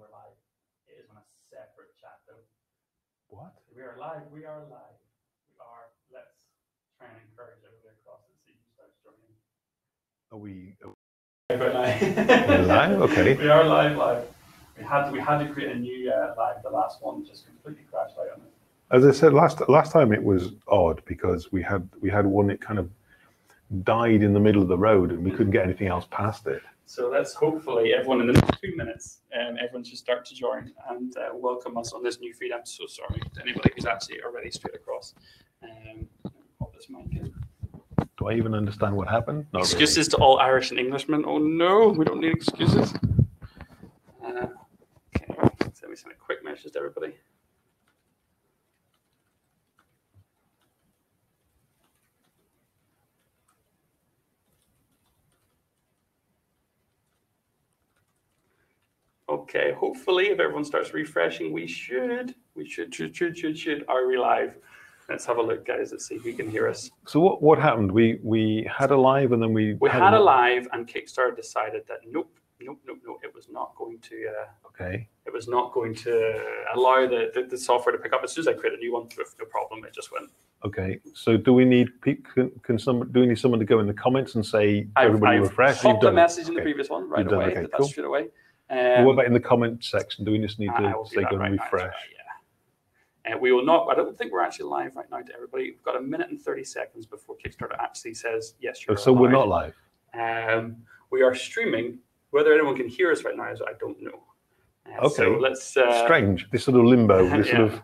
we're live. It is on a separate chat though. What? We are live. We are live. We are. Let's try and encourage everybody across it so you start joining. Are we? Are We're we live? Okay. we are live. Live. We had to, we had to create a new uh, live. The last one just completely crashed out on it. As I said last last time, it was odd because we had we had one that kind of died in the middle of the road and we couldn't get anything else past it. So let's hopefully everyone in the next two minutes, um, everyone should start to join and uh, welcome us on this new feed. I'm so sorry to anybody who's actually already straight across. Um, this mic in. Do I even understand what happened? Not really. Excuses to all Irish and Englishmen. Oh no, we don't need excuses. Uh, okay, so let me send a quick message to everybody. Okay, hopefully, if everyone starts refreshing, we should, we should, should, should, should, should. Are we live? Let's have a look, guys. Let's see if you can hear us. So what what happened? We we had a live and then we We had a live, and Kickstarter decided that nope, nope, nope, nope. It was not going to. Uh, Okay. it was not going to allow the, the, the software to pick up. As soon as I create a new one, with no problem, it just went. Okay. So do we need can, can some do we need someone to go in the comments and say I've, everybody I've refresh? popped a message in the previous one right You've done- away. okay, that's cool. straight away. Um, what about in the comment section? Do we just need to say go right refresh? And we will not. I don't think we're actually live right now to everybody. We've got a minute and thirty seconds before Kickstarter actually says yes. You're Oh, so we're not live. Um, we are streaming. Whether anyone can hear us right now is I don't know. Uh, So Okay. let's. Uh, Strange. This sort of limbo. This yeah. sort of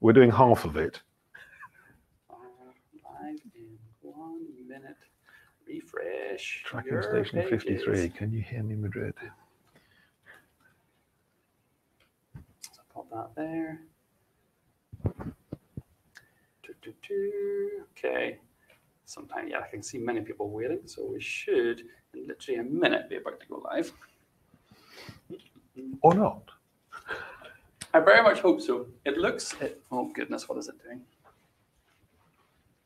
we're doing half of it. uh, live in one minute. Refresh. Tracking station pages. 53. Can you hear me, Madrid? So pop that there. Okay. Sometime, yeah, I can see many people waiting, so we should, in literally a minute, be about to go live. Or not? I very much hope so. It looks, it, oh goodness, what is it doing?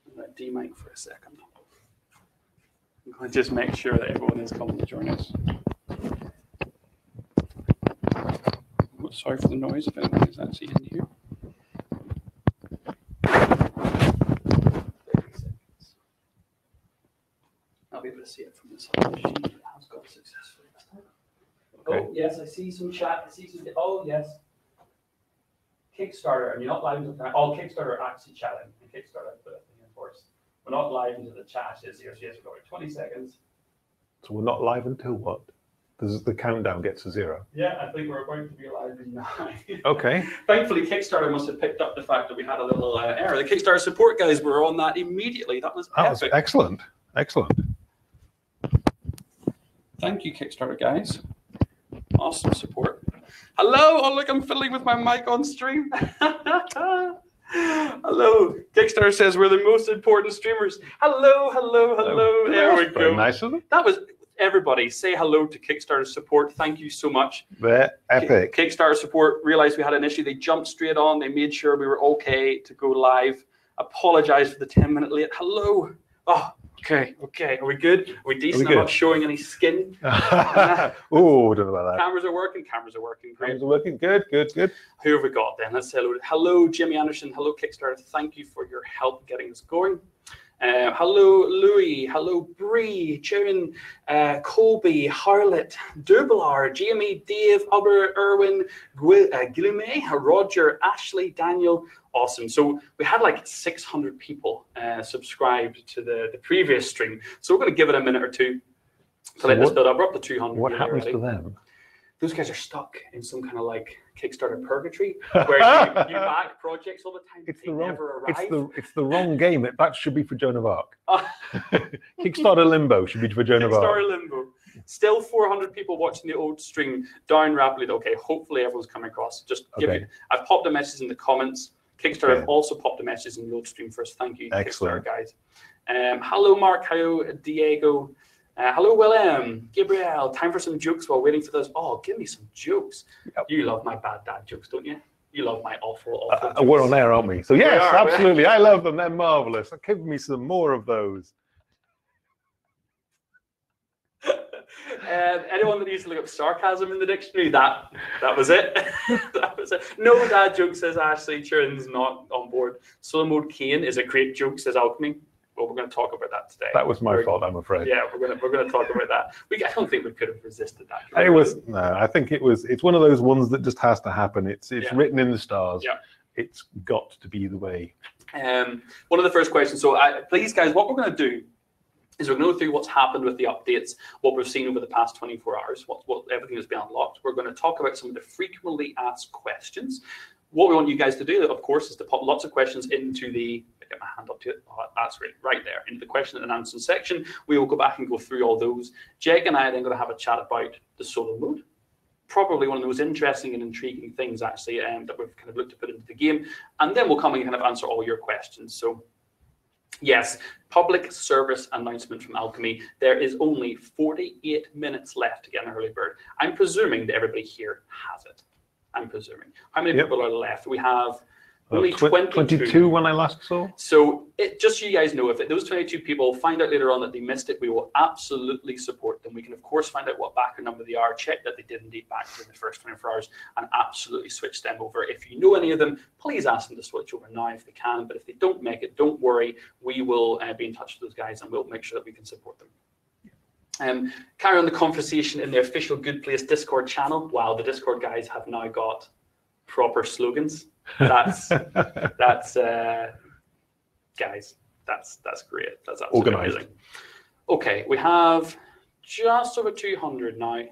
I'm going to demic for a second. I'm going to just make sure that everyone is coming to join us. Oh, Sorry for the noise if anyone is actually in here. I'll be able to see it from this other machine. It has got successfully. Oh, okay. Oh, yes, I see some chat. I see some, oh, yes. Kickstarter, and you're not live into oh, the, all Kickstarter are actually chatting. And Kickstarter put a thing in force. We're not live into the chat. Yes, yes, yes, we've got about 20 seconds. So we're not live until what? Does the countdown get to zero? Yeah, I think we're about to be live in nine. Okay. Thankfully, Kickstarter must have picked up the fact that we had a little uh, error. The Kickstarter support guys were on that immediately. That was That was excellent. Excellent. Thank you, Kickstarter guys. Awesome support. Hello. Oh, look, I'm fiddling with my mic on stream. hello. Kickstarter says we're the most important streamers. Hello, hello, hello. There we That's very go. Nice of them. That was everybody. Say hello to Kickstarter support. Thank you so much. They're epic. Ki- Kickstarter support realized we had an issue. They jumped straight on. They made sure we were okay to go live. Apologize for the 10 minute late. Hello. Oh, okay. Okay. Are we good? Are we decent? I'm not showing any skin. oh, don't know about that. Cameras are working. Cameras are working. Great. Cameras are working. Good, good, good. Who have we got then? Let's say hello. Hello, Jimmy Anderson. Hello, Kickstarter. Thank you for your help getting this going. Uh, hello, Louis. Hello, Bree, June, uh, Colby, Harlot, Dublar, Jamie, Dave, Uber, uh, Guillemet, Roger, Ashley, Daniel. Awesome. So we had like 600 people uh, subscribed to the, the previous stream. So we're going to give it a minute or two to So let this build up. We're up to 200. What happens already to them? those guys are stuck in some kind of like Kickstarter purgatory where you, you back projects all the time. It's the wrong. It's the it's the wrong game. It, that should be for Joan of Arc. Ah. Kickstarter Limbo should be for Joan of Arc. Kickstarter limbo. Still 400 people watching the old stream down rapidly. Okay, hopefully everyone's coming across. Just give Okay. you. I've popped a message in the comments. Kickstarter Okay. have also popped a message in the old stream first. Thank you, Excellent. Kickstarter guys. Um, hello, Mark. Hello, Diego. Uh, hello, Willem. Gabriel. Time for some jokes while waiting for those. Oh, give me some jokes. Yep. You love my bad dad jokes, don't you? You love my awful, awful. Uh, we're on air, aren't we? So yes, are, absolutely. I love them. They're marvelous. Give me some more of those. Um, anyone that needs to look up sarcasm in the dictionary, that that was it. that was it. No dad joke, says Ashley. Turin's not on board. Solo mode Kane is a great joke, says Alchemy. Well, we're going to talk about that today. That was my We're- fault, I'm afraid. Yeah, we're gonna we're gonna talk about that. We I don't think we could have resisted that. It was no. I think it was. It's one of those ones that just has to happen. It's it's Yeah. written in the stars. Yeah. It's got to be the way. Um, one of the first questions. So, I, please, guys, what we're going to do is we're going to go through what's happened with the updates, what we've seen over the past 24 hours, what, what everything has been unlocked. We're going to talk about some of the frequently asked questions. What we want you guys to do, of course, is to pop lots of questions into the. Get my hand up to it. Oh, that's great, right there, into the question and answer section. We will go back and go through all those. Jake and I are then going to have a chat about the solo mode. Probably one of the most interesting and intriguing things, actually, um, that we've kind of looked to put into the game and then we'll come and kind of answer all your questions. So, yes, public service announcement from Alchemy. There is only 48 minutes left to get an early bird. I'm presuming that everybody here has it. I'm presuming. How many Yep. people are left? We have only tw- 22. 22 when I last saw. So, it, just so you guys know, if it, those 22 people find out later on that they missed it, we will absolutely support them. We can, of course, find out what backer number they are, check that they did indeed back during the first 24 hours, and absolutely switch them over. If you know any of them, please ask them to switch over now if they can. But if they don't make it, don't worry. We will uh, be in touch with those guys and we'll make sure that we can support them. Um, carry on the conversation in the official Good Place Discord channel. Wow, the Discord guys have now got proper slogans. That's that's uh, guys. That's that's great. That's absolutely amazing. Okay, we have just over 200 now.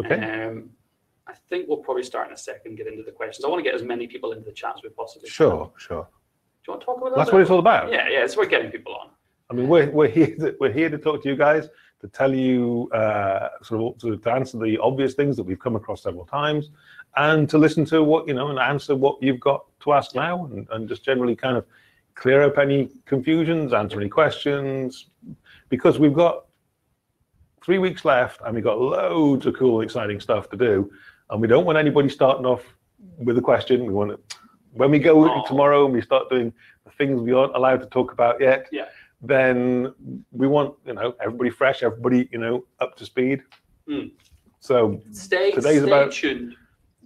okay. Um, I think we'll probably start in a second, get into the questions. I want to get as many people into the chat as we possibly can. Sure, sure. Do you want to talk about that? That's what it's all about. Yeah, yeah, it's about getting people on. I mean, we're, we're here to, we're here to talk to you guys to tell you uh, sort of to, to answer the obvious things that we've come across several times, and to listen to what you know and answer what you've got to ask now, and, and just generally kind of clear up any confusions, answer any questions, because we've got three weeks left and we've got loads of cool, exciting stuff to do, and we don't want anybody starting off with a question. We want to when we go Oh. tomorrow and we start doing the things we aren't allowed to talk about yet Yeah. then we want you know everybody fresh, everybody you know up to speed. Mm. So Stay, Today's stay about- tuned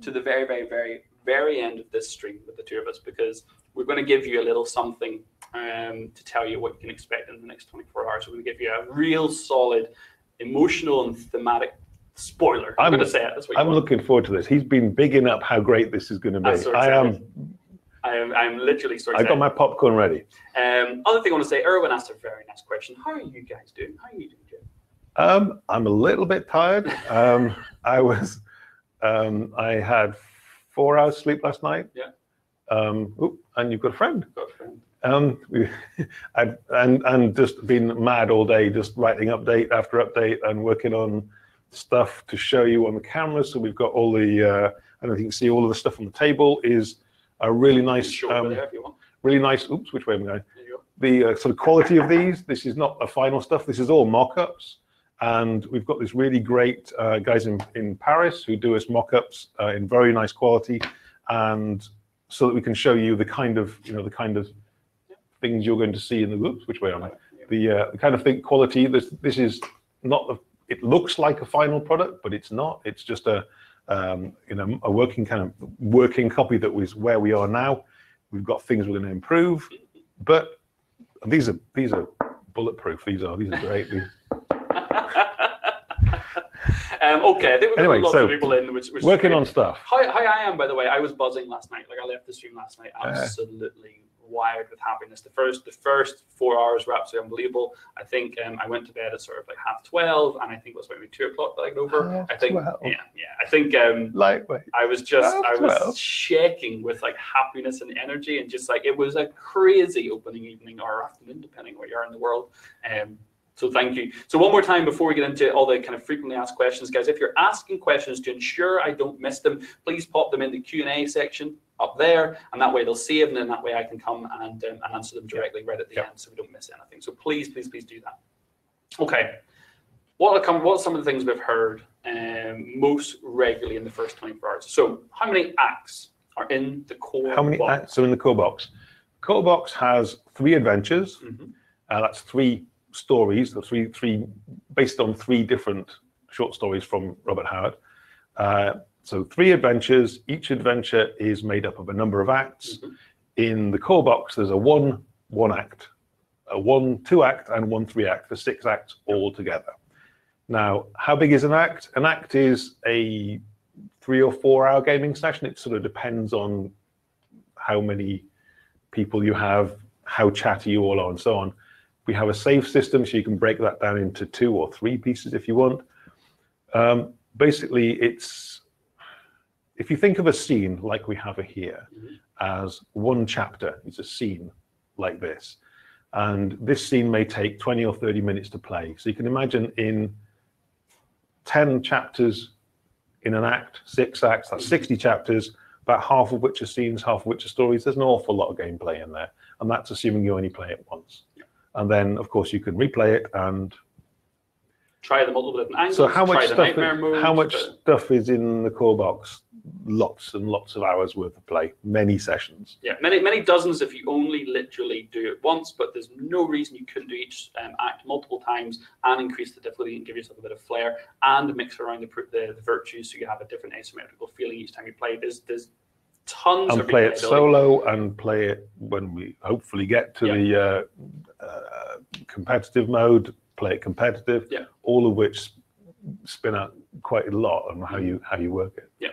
to the very, very, very, very end of this stream with the two of us because we're going to give you a little something um, to tell you what you can expect in the next 24 hours. We're going to give you a real solid emotional and thematic spoiler. I'm, I'm- going to say it. That's what I'm want. looking forward to this. He's been bigging up how great this is going to be. So I am. I am, I'm literally so I excited. got my popcorn ready. um, other thing I want to say, Erwin asked a very nice question. How are you guys doing? How are you doing, Jim? Um, I'm a little bit tired. Um, I was. Um, I had four hours sleep last night. Yeah. Um, oop, and you've got a friend. Got a friend. Um, we, and and just been mad all day, just writing update after update and working on stuff to show you on the camera. So we've got all the, uh, I don't know if you can see all of the stuff on the table is a really nice, over um, there if you want. really nice. Oops, which way am I going? There you go. The uh, sort of quality of these. This is not the final stuff. This is all mock-ups. And we've got these really great uh, guys in, in Paris who do us mock-ups uh, in very nice quality, and so that we can show you the kind of you know the kind of things you're going to see in the groups. Which way am I? The, uh, the kind of thing quality. This this is not the. It looks like a final product, but it's not. It's just a um, you know a working kind of working copy that was where we are now. We've got things we're going to improve, but these are these are bulletproof. These are these are great. These- um, okay, I think we've got Anyway, lots so, of people in, which, which working on stuff. Hi, how I am, by the way, I was buzzing last night. Like I left the stream last night, Uh. absolutely wired with happiness. The first, the first four hours were absolutely unbelievable. I think um, I went to bed at sort of like half twelve, and I think it was maybe two o'clock that I got over. I think, 12. yeah, yeah. I think um, Lightweight. I was just, Half I was 12. shaking with like happiness and energy, and just like it was a crazy opening evening or afternoon, depending where you are in the world. Um, so thank you. So one more time before we get into all the kind of frequently asked questions, guys, if you're asking questions to ensure I don't miss them, please pop them in the Q and A section up there, and that way they'll save, and then that way I can come and, um, and answer them directly right at the Yeah. end, so we don't miss anything. So please, please, please do that. Okay. What are, come, what are some of the things we've heard um, most regularly in the first 24 hours? So, how many acts are in the core? How many box? acts are in the core box? Core box has three adventures. Mhm. Uh, that's three stories. The three three based on three different short stories from Robert Howard. Uh, so three adventures. Each adventure is made up of a number of acts. Mhm. In the core box, there's a one one act, a one two act, and one three act for six acts all together. Now, how big is an act? An act is a three or four hour gaming session. It sort of depends on how many people you have, how chatty you all are, and so on. We have a save system, so you can break that down into two or three pieces if you want. Um, basically, it's if you think of a scene like we have here Mhm. as one chapter, it's a scene like this. And this scene may take 20 or 30 minutes to play. So you can imagine in 10 chapters in an act, six acts, that's 60 chapters, about half of which are scenes, half of which are stories. There's an awful lot of gameplay in there. And that's assuming you only play it once. And then, of course, you can replay it and Try the multiple different angles. so how much stuff? mode, how much the- stuff is in the core box? Lots and lots of hours worth of play, many sessions. Yeah, many many dozens if you only literally do it once, but there's no reason you couldn't do each um, act multiple times and increase the difficulty and give yourself a bit of flair and mix around the, the, the virtues so you have a different asymmetrical feeling each time you play. There's there's tons And play it solo and play it when we hopefully get to Yeah. the uh, uh, competitive mode. Play it competitive. Yeah. All of which spin out quite a lot on how you how you work it. Yeah.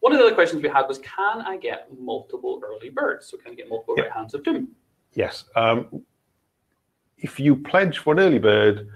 One of the other questions we had was, can I get multiple early birds? So can I get multiple Yeah. right hands of doom? Yes. Um, if you pledge for an early bird,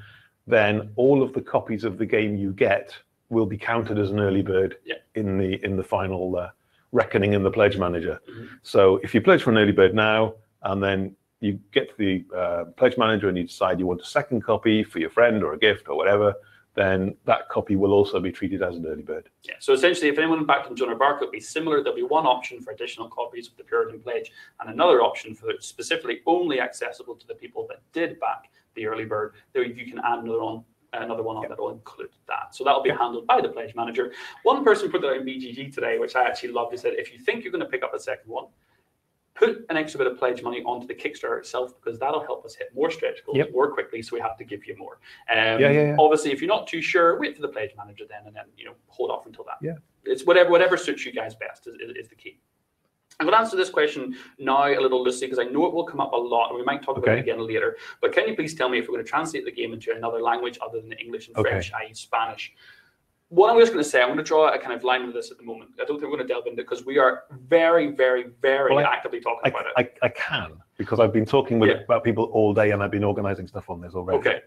then all of the copies of the game you get will be counted as an early bird Yeah. in the in the final uh, reckoning in the pledge manager. Mhm. So if you pledge for an early bird now, and then you get to the uh, pledge manager and you decide you want a second copy for your friend or a gift or whatever, then that copy will also be treated as an early bird. Yeah. So essentially, if anyone backed in Joan of Arc, it'll be similar. There'll be one option for additional copies of the Puritan Pledge, and another option for specifically only accessible to the people that did back the early bird. There, you can add another on. Another one on Yeah. that will include that. So that'll be Yeah. handled by the pledge manager. One person put that in BGG today, which I actually loved. He said, if you think you're going to pick up a second one, put an extra bit of pledge money onto the Kickstarter itself because that'll help us hit more stretch goals Yep. more quickly. So we have to give you more. Um, Yeah, yeah, yeah. Obviously, if you're not too sure, wait for the pledge manager then, and then you know hold off until that. Yeah. It's whatever whatever suits you guys best is, is, is the key. I'm going to answer this question now a little loosely because I know it will come up a lot, and we might talk about Okay. it again later. But can you please tell me if we're going to translate the game into another language other than English and Okay. French, i.e., Spanish? What I'm just going to say, I'm going to draw a kind of line with this at the moment. I don't think we're going to delve into it because we are very, very, very Well, I- actively talking I, about it. I, I can because I've been talking with Yeah. about people all day and I've been organizing stuff on this already. Okay.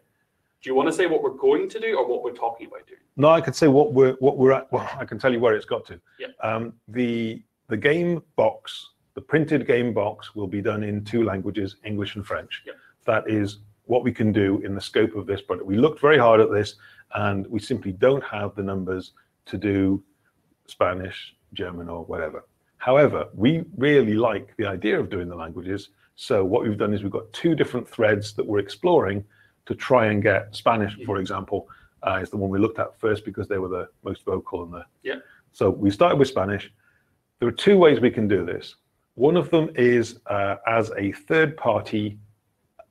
Do you want to say what we're going to do or what we're talking about doing? No, I could say what we're what we're at. Well, I can tell you where it's got to. Yeah. Um, the the game box, the printed game box, will be done in two languages, English and French. Yeah. That is what we can do in the scope of this project. We looked very hard at this, and we simply don't have the numbers to do Spanish, German, or whatever. However, we really like the idea of doing the languages. So what we've done is we've got two different threads that we're exploring to try and get Spanish, for example, uh, is the one we looked at first because they were the most vocal and the Yeah. So we started with Spanish. There are two ways we can do this. One of them is uh, as a third-party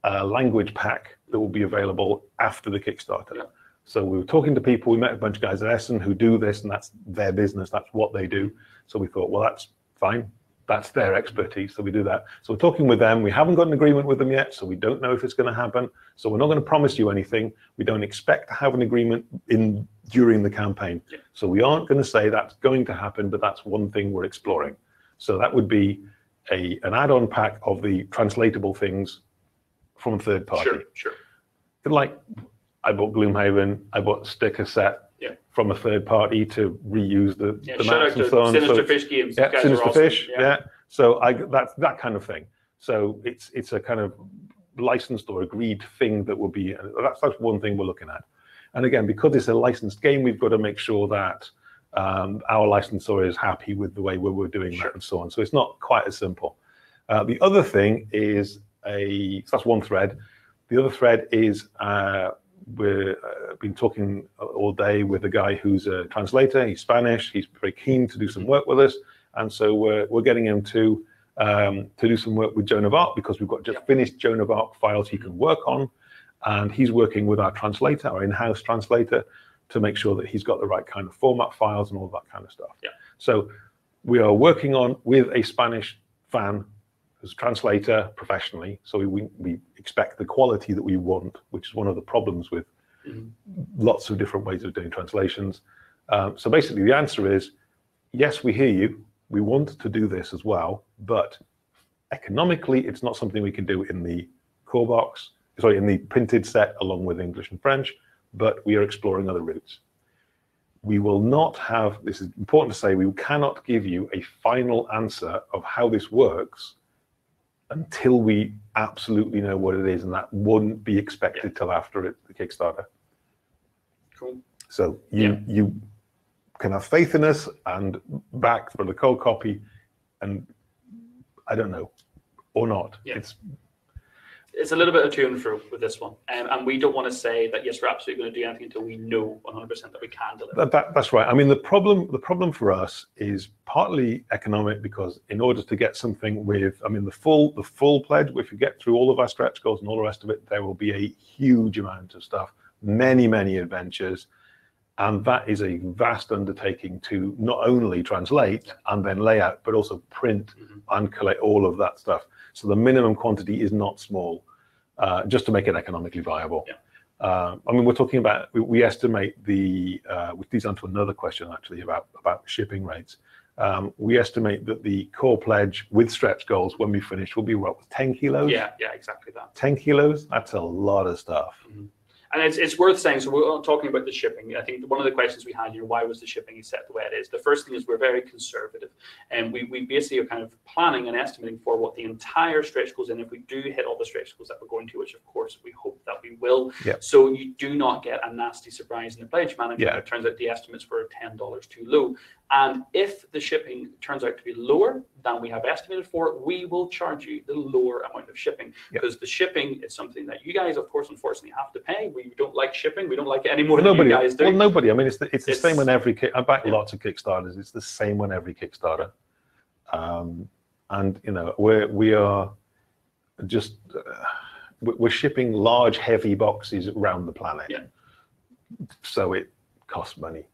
uh, language pack that will be available after the Kickstarter. So we were talking to people. We met a bunch of guys at Essen who do this, and that's their business. That's what they do. So we thought, well, that's fine. That's their expertise. So we do that. So we're talking with them. We haven't got an agreement with them yet, so we don't know if it's going to happen. So we're not going to promise you anything. We don't expect to have an agreement in during the campaign. Yeah. So we aren't going to say that's going to happen, but that's one thing we're exploring. So that would be a an add-on pack of the translatable things from a third party. Sure, sure. Like I bought Gloomhaven, I bought sticker set. From a third party to reuse the, Yeah, the shout maps out and to so on. Sinister So- Fish Games. yeah, Sinister awesome. Fish. Yeah. So I that's that kind of thing. So it's it's a kind of licensed or agreed thing that will be that's that's one thing we're looking at. And again, because it's a licensed game, we've got to make sure that um, our licensor is happy with the way we're, we're doing Sure. that and so on. So it's not quite as simple. Uh, the other thing is a so that's one thread. The other thread is uh, we've uh, been talking all day with a guy who's a translator. He's Spanish. He's very keen to do some work with us, and so we're we're getting him to um, to do some work with Joan of Arc because we've got just finished Joan of Arc files he can work on, and he's working with our translator, our in-house translator, to make sure that he's got the right kind of format files and all that kind of stuff. Yeah. So we are working on with a Spanish fan as a translator professionally. So we, we expect the quality that we want, which is one of the problems with Mhm. lots of different ways of doing translations. Um, so basically, the answer is yes, we hear you. We want to do this as well, but economically, it's not something we can do in the core box, sorry, in the printed set along with English and French, but we are exploring other routes. We will not have, this is important to say, we cannot give you a final answer of how this works until we absolutely know what it is, and that wouldn't be expected till after it, the Kickstarter. Cool. So you Yeah. you can have faith in us and back for the cold copy, and I don't know, or not. Yeah. It's It's a little bit of to and fro with this one, um, and we don't want to say that yes, we're absolutely going to do anything until we know 100% that we can deliver. that, that, that's right. I mean, the problem the problem for us is partly economic because in order to get something with, I mean, the full the full pledge, if you get through all of our stretch goals and all the rest of it, there will be a huge amount of stuff, many many adventures, and that is a vast undertaking to not only translate and then lay out, but also print Mhm. and collect all of that stuff. So the minimum quantity is not small, uh, just to make it economically viable. Yeah. Uh, I mean, we're talking about we, we estimate the uh, which leads on to another question actually about about shipping rates. Um, we estimate that the core pledge with stretch goals when we finish will be what 10 kilos. Yeah, yeah, exactly that. 10 kilos. That's a lot of stuff. And it's, it's worth saying, so we're talking about the shipping. I think one of the questions we had, you know, why was the shipping set the way it is? The first thing is we're very conservative. And we, we basically are kind of planning and estimating for what the entire stretch goes in if we do hit all the stretch goals that we're going to, which of course we hope that we will. Yeah. So you do not get a nasty surprise in the pledge manager. Yeah. It turns out the estimates were $10 too low. And if the shipping turns out to be lower than we have estimated for, we will charge you the lower amount of shipping Yeah. because the shipping is something that you guys, of course, unfortunately have to pay. We don't like shipping. We don't like it any more than nobody, you guys do. well, nobody. I mean, it's the, it's the It's- same on every. Kick, I back Yeah. lots of Kickstarters. It's the same on every Kickstarter, um, and you know, we're we are just uh, we- we're shipping large, heavy boxes around the planet. Yeah. So it costs money.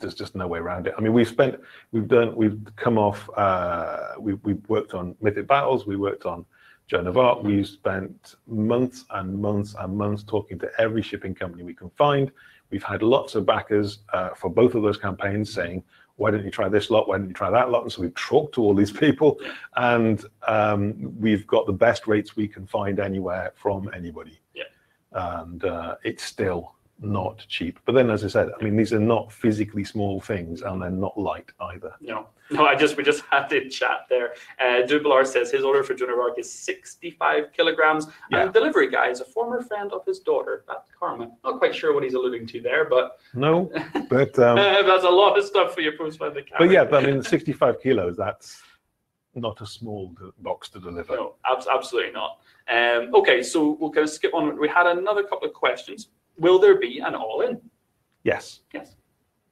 There's just no way around it. I mean, we've spent, we've done, we've come off. Uh, we've we've worked on Mythic Battles. We worked on Joan of Arc. We've spent months and months and months talking to every shipping company we can find. We've had lots of backers uh, for both of those campaigns saying, why don't you try this lot? Why don't you try that lot? And so we've talked to all these people Yeah. and um, we've got the best rates we can find anywhere from anybody. Yeah. And uh, it's still not cheap. But then, as I said, I mean, these are not physically small things and they're not light either. No, no. I just we just had in chat there. Uh, Dublar says his order for Joan of Arc is 65 kilograms, Yeah. and the delivery guy is a former friend of his daughter. That's Karma. Not quite sure what he's alluding to there, but No, but um, that's a lot of stuff for your postman to carry. but yeah, but I mean, 65 kilos, that's not a small box to deliver. No, abs- absolutely not. Um, okay, so we'll kind of skip on. We had another couple of questions. Will there be an all-in? Yes, Yes,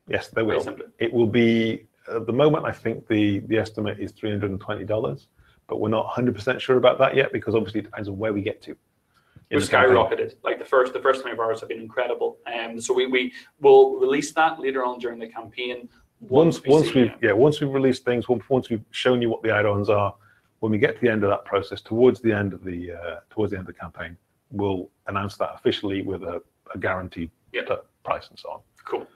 yes, there will. It will be, at the moment, I think the, the estimate is $320, but we're not 100% sure about that yet because obviously it depends on where we get to. We've skyrocketed. Like the first, the first twenty hours have been incredible. Um, so we we will release that later on during the campaign. Once, we once we've yeah, once we've released things, once, once we've shown you what the add-ons are, when we get to the end of that process, towards the end of the, uh, towards the end of the campaign, we'll announce that officially with a, a guaranteed uh, price and so on. Cool.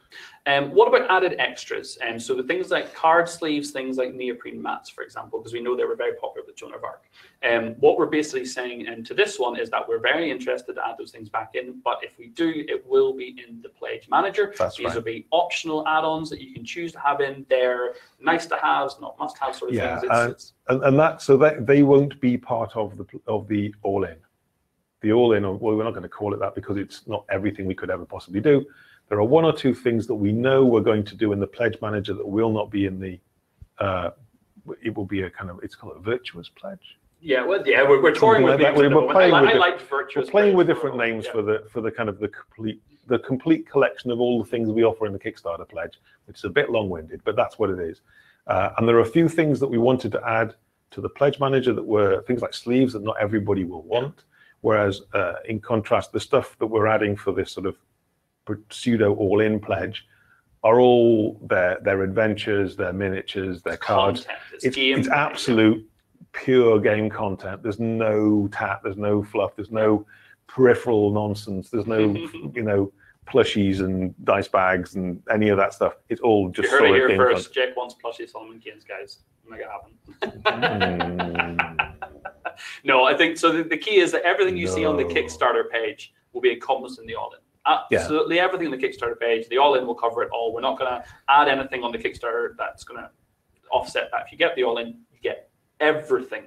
Um, what about added extras? Um, so the things like card sleeves, things like neoprene mats, for example, because we know they were very popular with Joan of Arc. Um, what we're basically saying um, to this one is that we're very interested to add those things back in, but if we do, it will be in the Pledge Manager. That's These right. will be optional add-ons that you can choose to have in. They're nice to haves, not must-have sort of Yeah, things. It's, it's, And, and that, so that they won't be part of the, of the all-in. The all-in, or- well, we're not going to call it that because it's not everything we could ever possibly do. There are one or two things that we know we're going to do in the pledge manager that will not be in the, uh, it will be a kind of, it's called a virtuous pledge. yeah, well, yeah, we're, we're touring with like that. names the We're playing I, with I liked virtuous. We're playing with different for- names yeah. for the, for the kind of the complete, the complete collection of all the things we offer in the Kickstarter pledge, which is a bit long-winded, but that's what it is. Uh, and there are a few things that we wanted to add to the pledge manager that were things like sleeves that not everybody will want. Whereas uh, in contrast, the stuff that we're adding for this sort of pseudo all-in pledge are all their their adventures, their miniatures, their cards. Content, it's, It's, game it's absolute pure game content. There's no tat, there's no fluff, there's no peripheral nonsense, there's no you know plushies and dice bags and any of that stuff. It's all You just heard it here game first. Jake wants plushie Solomon Kanes, guys. Make it happen. content. Mm, No, I think so. The, the key is that everything you see on the Kickstarter page will be encompassed in the all in. Absolutely everything on the Kickstarter page, the all in will cover it all. We're not going to add anything on the Kickstarter that's going to offset that. If you get the all in, you get everything.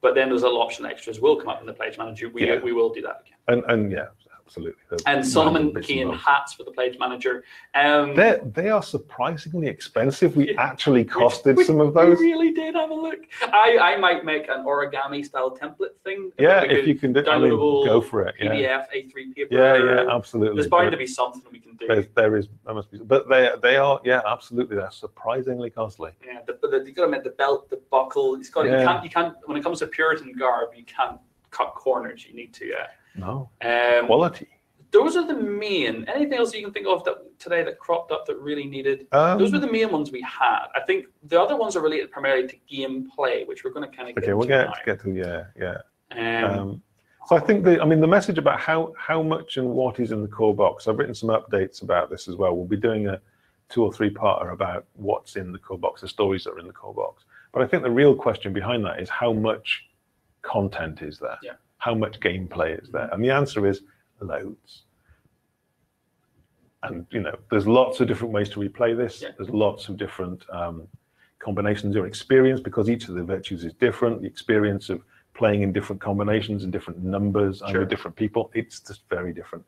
But then there's a little option extras will come up in the pledge manager. We, Yeah. we will do that again. and and yeah, absolutely. The And Solomon Kane hats for the pledge manager. Um, They're, they are surprisingly expensive. We actually costed we- some of those. we really did have a look. I, I might make an origami style template thing. Yeah, if you can do, I mean, go for it. Yeah, PDF A3 paper. yeah, yeah, absolutely. There's bound There- to be something we can do. There, there is, there must be, but they they are, yeah, absolutely. They're surprisingly costly. Yeah, the, the, you got to make the belt, the buckle. It's got. Yeah. You can't. You can't. When it comes to Puritan garb, you can't cut corners. You need to. No um, quality. those are the main. Anything else you can think of that today that cropped up that really needed? Um, Those were the main ones we had. I think the other ones are related primarily to gameplay, which we're going to kind of get okay, we'll get get to yeah, yeah. Um, Um, so I think the, I mean, the message about how how much and what is in the core box. I've written some updates about this as well. We'll be doing a two or three parter about what's in the core box, the stories that are in the core box. But I think the real question behind that is how much content is there? Yeah. How much gameplay is there? And the answer is loads. And you know, there's lots of different ways to replay this. Yeah. There's lots of different um, combinations or experience because each of the virtues is different. The experience of playing in different combinations and different numbers and Sure. with different people, it's just very different.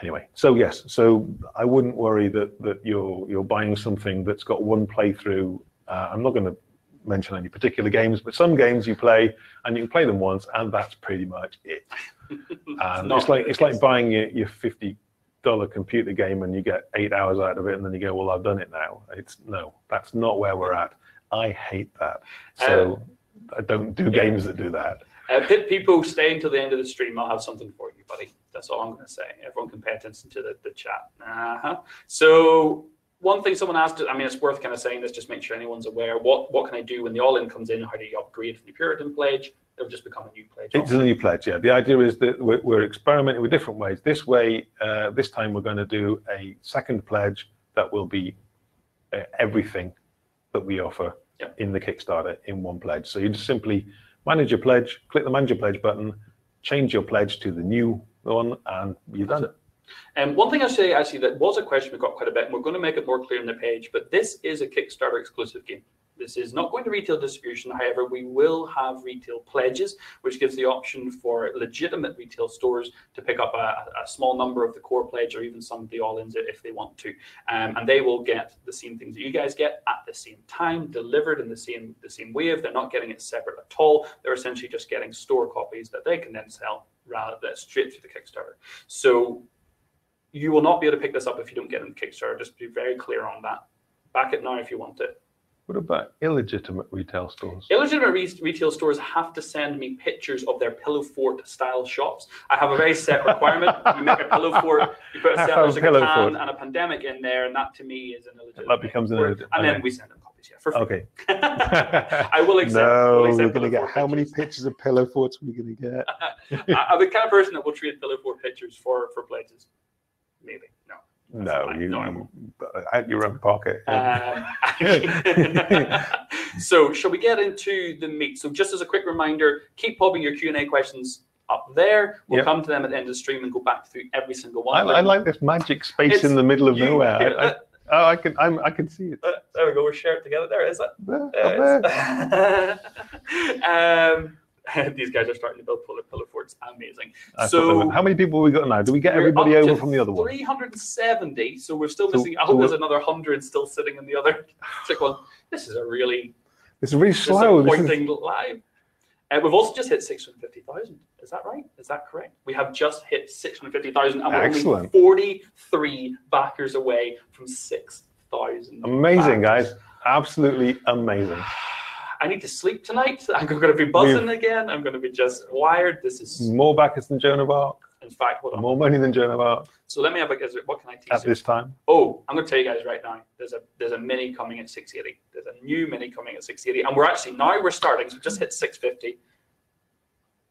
Anyway, so yes, so I wouldn't worry that that you're you're buying something that's got one playthrough. Uh, I'm not going to mention any particular games, but some games you play and you can play them once, and that's pretty much it. And not it's like it's like buying your, your fifty dollar computer game and you get eight hours out of it, and then you go, "Well, I've done it now." It's no, that's not where we're at. I hate that. So I don't do yeah. games that do that. Uh, pe- people stay until the end of the stream. I'll have something for you, buddy. That's all I'm going to say. Everyone can pay attention to the, the chat. Uh-huh. So one thing someone asked, I mean, it's worth kind of saying this, just make sure anyone's aware. What what can I do when the all-in comes in? How do you upgrade from the Puritan pledge? It'll just become a new pledge. It's a new pledge, yeah. The idea is that we're, we're experimenting with different ways. This way, uh, this time we're going to do a second pledge that will be uh, everything that we offer Yep. in the Kickstarter in one pledge. So you just simply manage your pledge, click the manage your pledge button, change your pledge to the new one, and you're That's done. And one thing I say actually that was a question we got quite a bit, and we're going to make it more clear on the page, but this is a Kickstarter exclusive game. This is not going to retail distribution. However, we will have retail pledges, which gives the option for legitimate retail stores to pick up a, a small number of the core pledge or even some of the all-ins if they want to, um, and they will get the same things that you guys get at the same time, delivered in the same the same wave. They're not getting it separate at all. They're essentially just getting store copies that they can then sell rather than straight through the Kickstarter. So you will not be able to pick this up if you don't get it in Kickstarter. Just be very clear on that. Back it now if you want it. What about illegitimate retail stores? Illegitimate re- retail stores have to send me pictures of their pillow fort style shops. I have a very set requirement. you make a pillow fort, you put a Have Settlers a pillow fort. and a pandemic in there, and that to me is an illegitimate. That becomes an fort. illegit- And then we send them copies, yeah, for free. Okay. I will accept. no, will accept we're going to get how many pictures. of pillow forts are we going to get? I- I'm the kind of person that will trade pillow fort pictures for for pledges. Maybe no. No, fine. you No, I out your own pocket. Um, so shall we get into the meat? So just as a quick reminder, keep popping your Q&A questions up there. We'll Yep. come to them at the end of the stream and go back through every single one. I like this magic space It's- in the middle of You- nowhere. I, I, oh, I can I'm, I can see it. Uh, there we go. We're shared together. There is it. There, there. There it is. um, these guys are starting to build pillow, pillow forts. Amazing. I so how many people have we got now? Do we get everybody over from the other one? 370. So we're still So- missing. I hope we're- there's another 100 still sitting in the other sick one. This is a really It's really slow. This is- disappointing live. Uh, we've also just hit 650,000. Is that right? Is that correct? We have just hit 650,000 and we're only Excellent. 43 backers away from 6,000. amazing, backers. guys. Absolutely amazing. I need to sleep tonight. I'm going to be buzzing again. I'm going to be just wired. This is More backers than Joan of Arc. In fact, hold on. More money than Joan of Arc So let me have a guess. What can I tease? at you? this time. Oh, I'm going to tell you guys right now. There's a there's a mini coming at 680. There's a new mini coming at 680, and we're actually now we're starting. So we just hit 650. Do you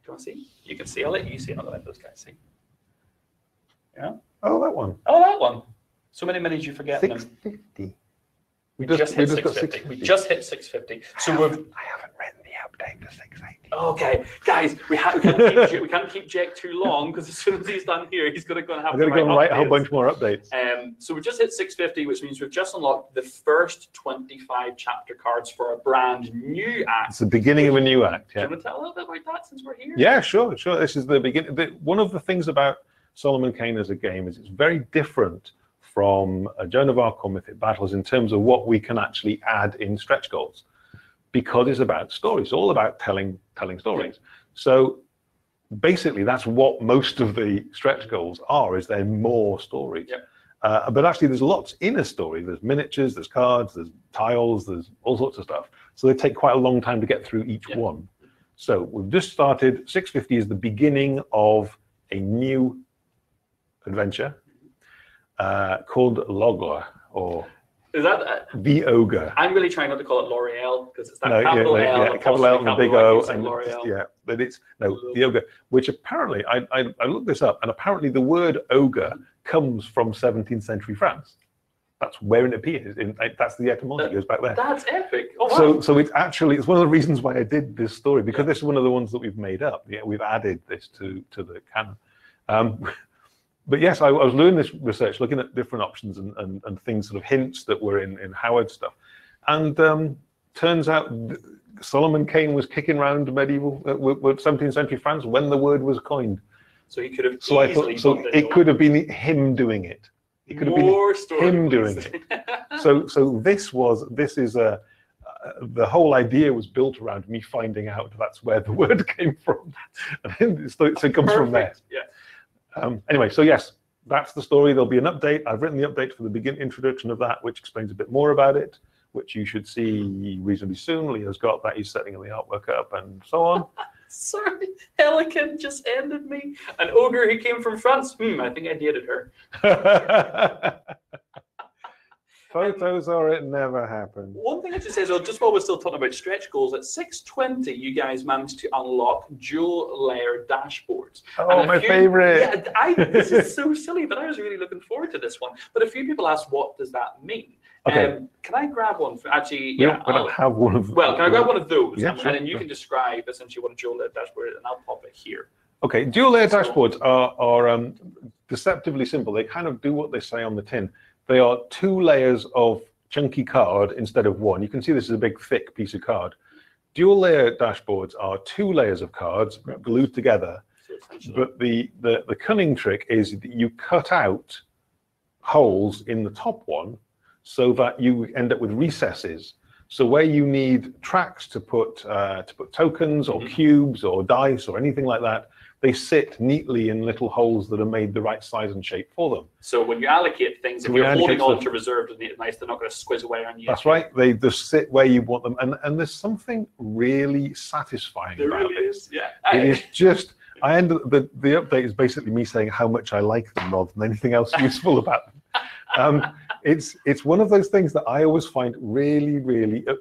want to see? You can see. I'll let you see. I'll let those guys see. Yeah. Oh, that one. Oh, that one. So many minis you forget them. 650. We just, hit 650. We just hit 650. So we're I haven't written the update to 680. okay, guys. We, ha- we can't keep Jake- we can't keep Jake too long because as soon as he's done here, he's going to go and have I'm to going to go and write a whole bunch more updates. Um, so we just hit 650, which means we've just unlocked the first 25 chapter cards for a brand new act. It's the beginning of a new act. Do Yeah. you want to tell a little bit about that since we're here? Yeah, sure, sure. This is the beginning. One of the things about Solomon Kane as a game is it's very different from a Joan of Arc or Mythic Battles in terms of what we can actually add in stretch goals, because it's about stories. It's all about telling telling stories. So basically, that's what most of the stretch goals are. Is they're more stories. Yep. Uh, but actually, there's lots in a story. There's miniatures, there's cards, there's tiles, there's all sorts of stuff. So they take quite a long time to get through each Yeah. one. So we've just started. 650 is the beginning of a new adventure uh, called Logla or Is that? Uh, the Ogre. I'm really trying not to call it L'Oreal because it's that No, yeah, capital like, L, yeah, capital L and apostrophe big O, and L'Oreal. yeah, but it's no the ogre, which apparently I, I I looked this up, and apparently the word ogre comes from 17th century France. That's where it appears. In, that's the etymology goes back there. That's epic. Oh wow. So, so it's actually it's one of the reasons why I did this story because this is one of the ones that we've made up. Yeah, we've added this to to the canon. Um, but yes, I, I was doing this research, looking at different options and, and, and things, sort of hints that were in in Howard's stuff, and um, turns out Solomon Kane was kicking around medieval uh, with, with 17th century France when the word was coined. so he could have So I thought, so it could have been him doing it. It could have been more him doing it. so so this was this is a uh, the whole idea was built around me finding out that's where the word came from and so, so it comes from there Perfect. Yeah. Um, anyway so yes that's the story there'll be an update i've written the update for the begin introduction of that which explains a bit more about it which you should see reasonably soon leo's got that he's setting the artwork up and so on Sorry, Helican just ended me. An ogre who came from France. Hmm, I think I dated her. photos or it never happened One thing I should say is, well, just while we're still talking about stretch goals, at 620, you guys managed to unlock dual layer dashboards. oh And my few- favorite Yeah, I, this is so silly, but I was really looking forward to this one. But a few people asked, what does that mean? Okay. Um, can I grab one? For, actually, we yeah. don't, don't I'll- have one of well, can I grab one of those? Yeah, and, sure, then you can describe essentially what a dual layer dashboard is, and I'll pop it here. Okay, dual layer dashboards are, are um, deceptively simple. They kind of do what they say on the tin. They are two layers of chunky card instead of one. You can see this is a big, thick piece of card. Dual layer dashboards are two layers of cards glued together. But the, the, the cunning trick is that you cut out holes in the top one so that you end up with recesses. So where you need tracks to put uh, to put tokens or Mhm. cubes or dice or anything like that, they sit neatly in little holes that are made the right size and shape for them. so when you allocate things, if We you're holding on to reserved and nice, they're not going to squiz away on you. That's right. They just sit where you want them, and and there's something really satisfying There about really it. is. Yeah. It is just. I end the the update is basically me saying how much I like them rather than anything else useful about them. Um, it's it's one of those things that I always find really really uh,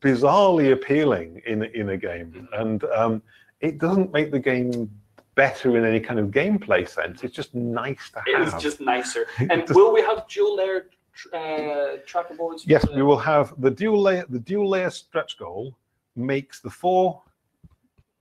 bizarrely appealing in in a game, and um, it doesn't make the game better in any kind of gameplay sense. It's just nice to have. is just nicer. And will we have dual layer uh, tracker boards? Yes, the- we will have the dual layer. The dual layer stretch goal makes the four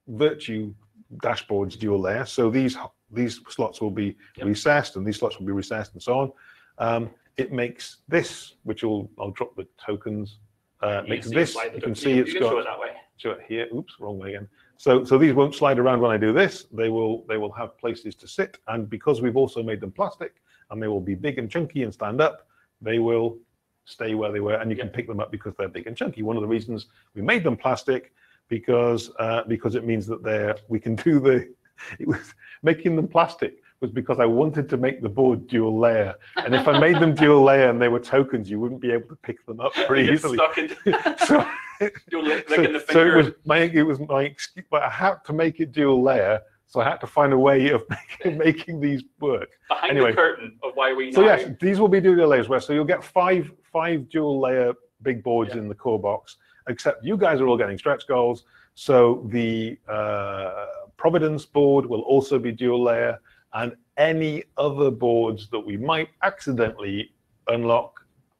virtue dashboards dual layer. So these these slots will be Yep. recessed, and these slots will be recessed, and so on. Um, it makes this, which will I'll drop the tokens. Uh, makes this. You can see it's can show got it that way. show it here. Oops, wrong way again. So so these won't slide around when I do this. They will they will have places to sit, and because we've also made them plastic, and they will be big and chunky and stand up, they will stay where they were, and you can pick them up because they're big and chunky. One of the reasons we made them plastic because uh, because it means that they're we can do the it was making them plastic was because I wanted to make the board dual layer, and if I made them dual layer and they were tokens, you wouldn't be able to pick them up pretty easily. So, lick- so, licking the so it was my it was my excuse, but I had to make it dual layer So I had to find a way of making, making these work. Behind Anyway. the curtain of why we So yes, these will be dual layers where so you'll get five five dual layer big boards Yeah. in the core box, except you guys are all getting stretch goals. So the uh, Providence board will also be dual layer, and any other boards that we might accidentally unlock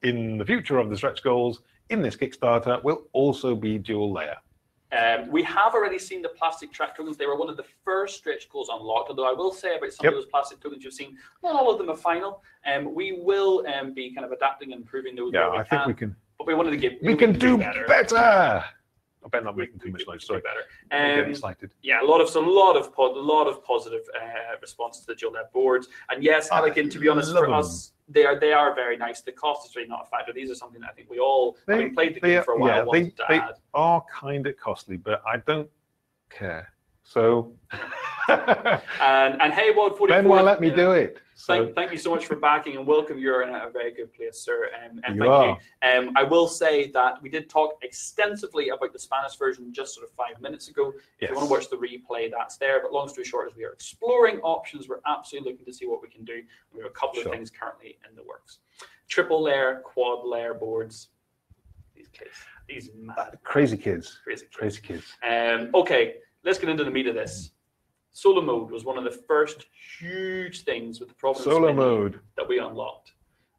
in the future of the stretch goals in this Kickstarter will also be dual layer. Um, we have already seen the plastic track tokens. They were one of the first stretch goals unlocked. Although I will say about some Yep. of those plastic tokens you've seen, not all of them are final. Um, we will um, be kind of adapting and improving those. Yeah, we I think we can But we wanted to give. we can do better. better. I better not making too much noise. Sorry, better. Getting Um, excited. yeah, a lot of so a lot of po- a lot of positive uh, response to the layer boards. And yes, I and to be honest, for us, they are they are very nice. The cost is really not a factor. These are something that I think we all, They- having played the game are- for a while, yeah, they- to they- add. are kind of costly, but I don't care. So And and hey, Wad forty four. Ben won't let me do it. So Thank, thank you so much for backing and welcome. You're in a very good place, sir. Um, and You thank are. you. Um, I will say that we did talk extensively about the Spanish version just sort of five minutes ago. If yes. you want to watch the replay, that's there. But long story short, is we are exploring options. We're absolutely looking to see what we can do. We have a couple Sure. of things currently in the works. Triple layer, quad layer boards. These kids, these mad, crazy kids, crazy kids. crazy kids. Um, okay, let's get into the meat of this. Solo mode was one of the first huge things with the Providence Solo mode. that we unlocked.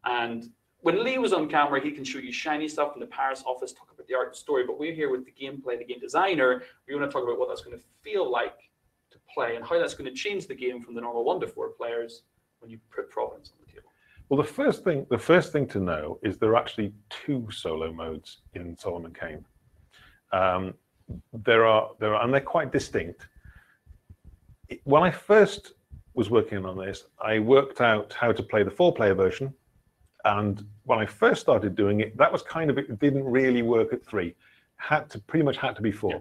And when Lee was on camera, he can show you shiny stuff in the Paris office, talk about the art and story. But we're here with the gameplay, the game designer. We want to talk about what that's going to feel like to play and how that's going to change the game from the normal one to four players when you put Providence on the table. Well, the first thing, the first thing to know is there are actually two solo modes in Solomon Kane. Um, there are, there are, and they're quite distinct. When I first was working on this, I worked out how to play the four-player version, and when I first started doing it, that was kind of it didn't really work at three. Had to pretty much had to be four. Yeah.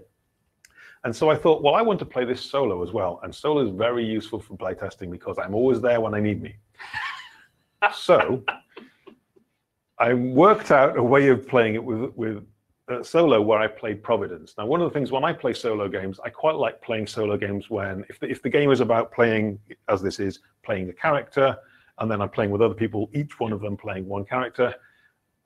And so I thought, well, I want to play this solo as well, and solo is very useful for playtesting because I'm always there when they need me. so I worked out a way of playing it with with uh, solo where I played Providence. Now, one of the things when I play solo games, I quite like playing solo games when if the, if the game is about playing, as this is, playing a character, and then I'm playing with other people, each one of them playing one character.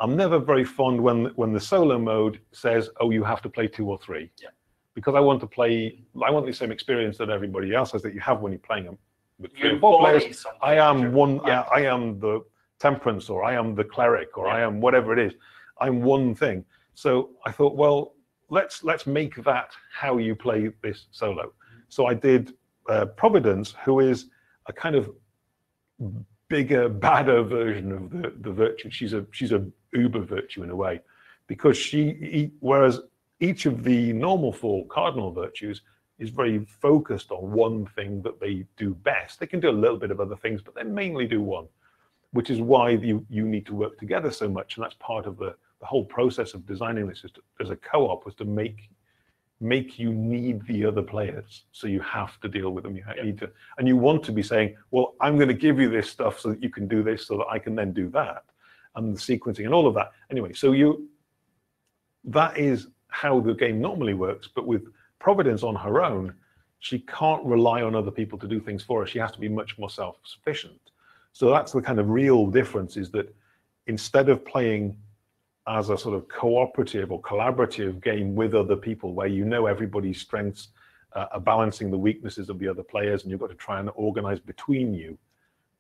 I'm never very fond when when the solo mode says, "Oh, you have to play two or three. Yeah. because I want to play. I want the same experience that everybody else has that you have when you're playing them with three or four players. I am Sure. one. Yeah. I, I am the temperance, or I am the cleric, or I am whatever it is. I'm one thing. So I thought, well, let's let's make that how you play this solo. So I did uh, Providence, who is a kind of bigger, badder version of the the virtue. She's a she's a uber virtue in a way, because she whereas each of the normal four cardinal virtues is very focused on one thing that they do best. They can do a little bit of other things, but they mainly do one, which is why you, you need to work together so much. And that's part of the, the whole process of designing this is to, as a co-op was to make make you need the other players. So you have to deal with them. You need to, and you want to be saying, well, I'm going to give you this stuff so that you can do this so that I can then do that. And the sequencing and all of that. Anyway, so you that is how the game normally works, but with Providence on her own, she can't rely on other people to do things for her. She has to be much more self-sufficient. So that's the kind of real difference is that instead of playing as a sort of cooperative or collaborative game with other people where you know everybody's strengths uh, are balancing the weaknesses of the other players and you've got to try and organize between you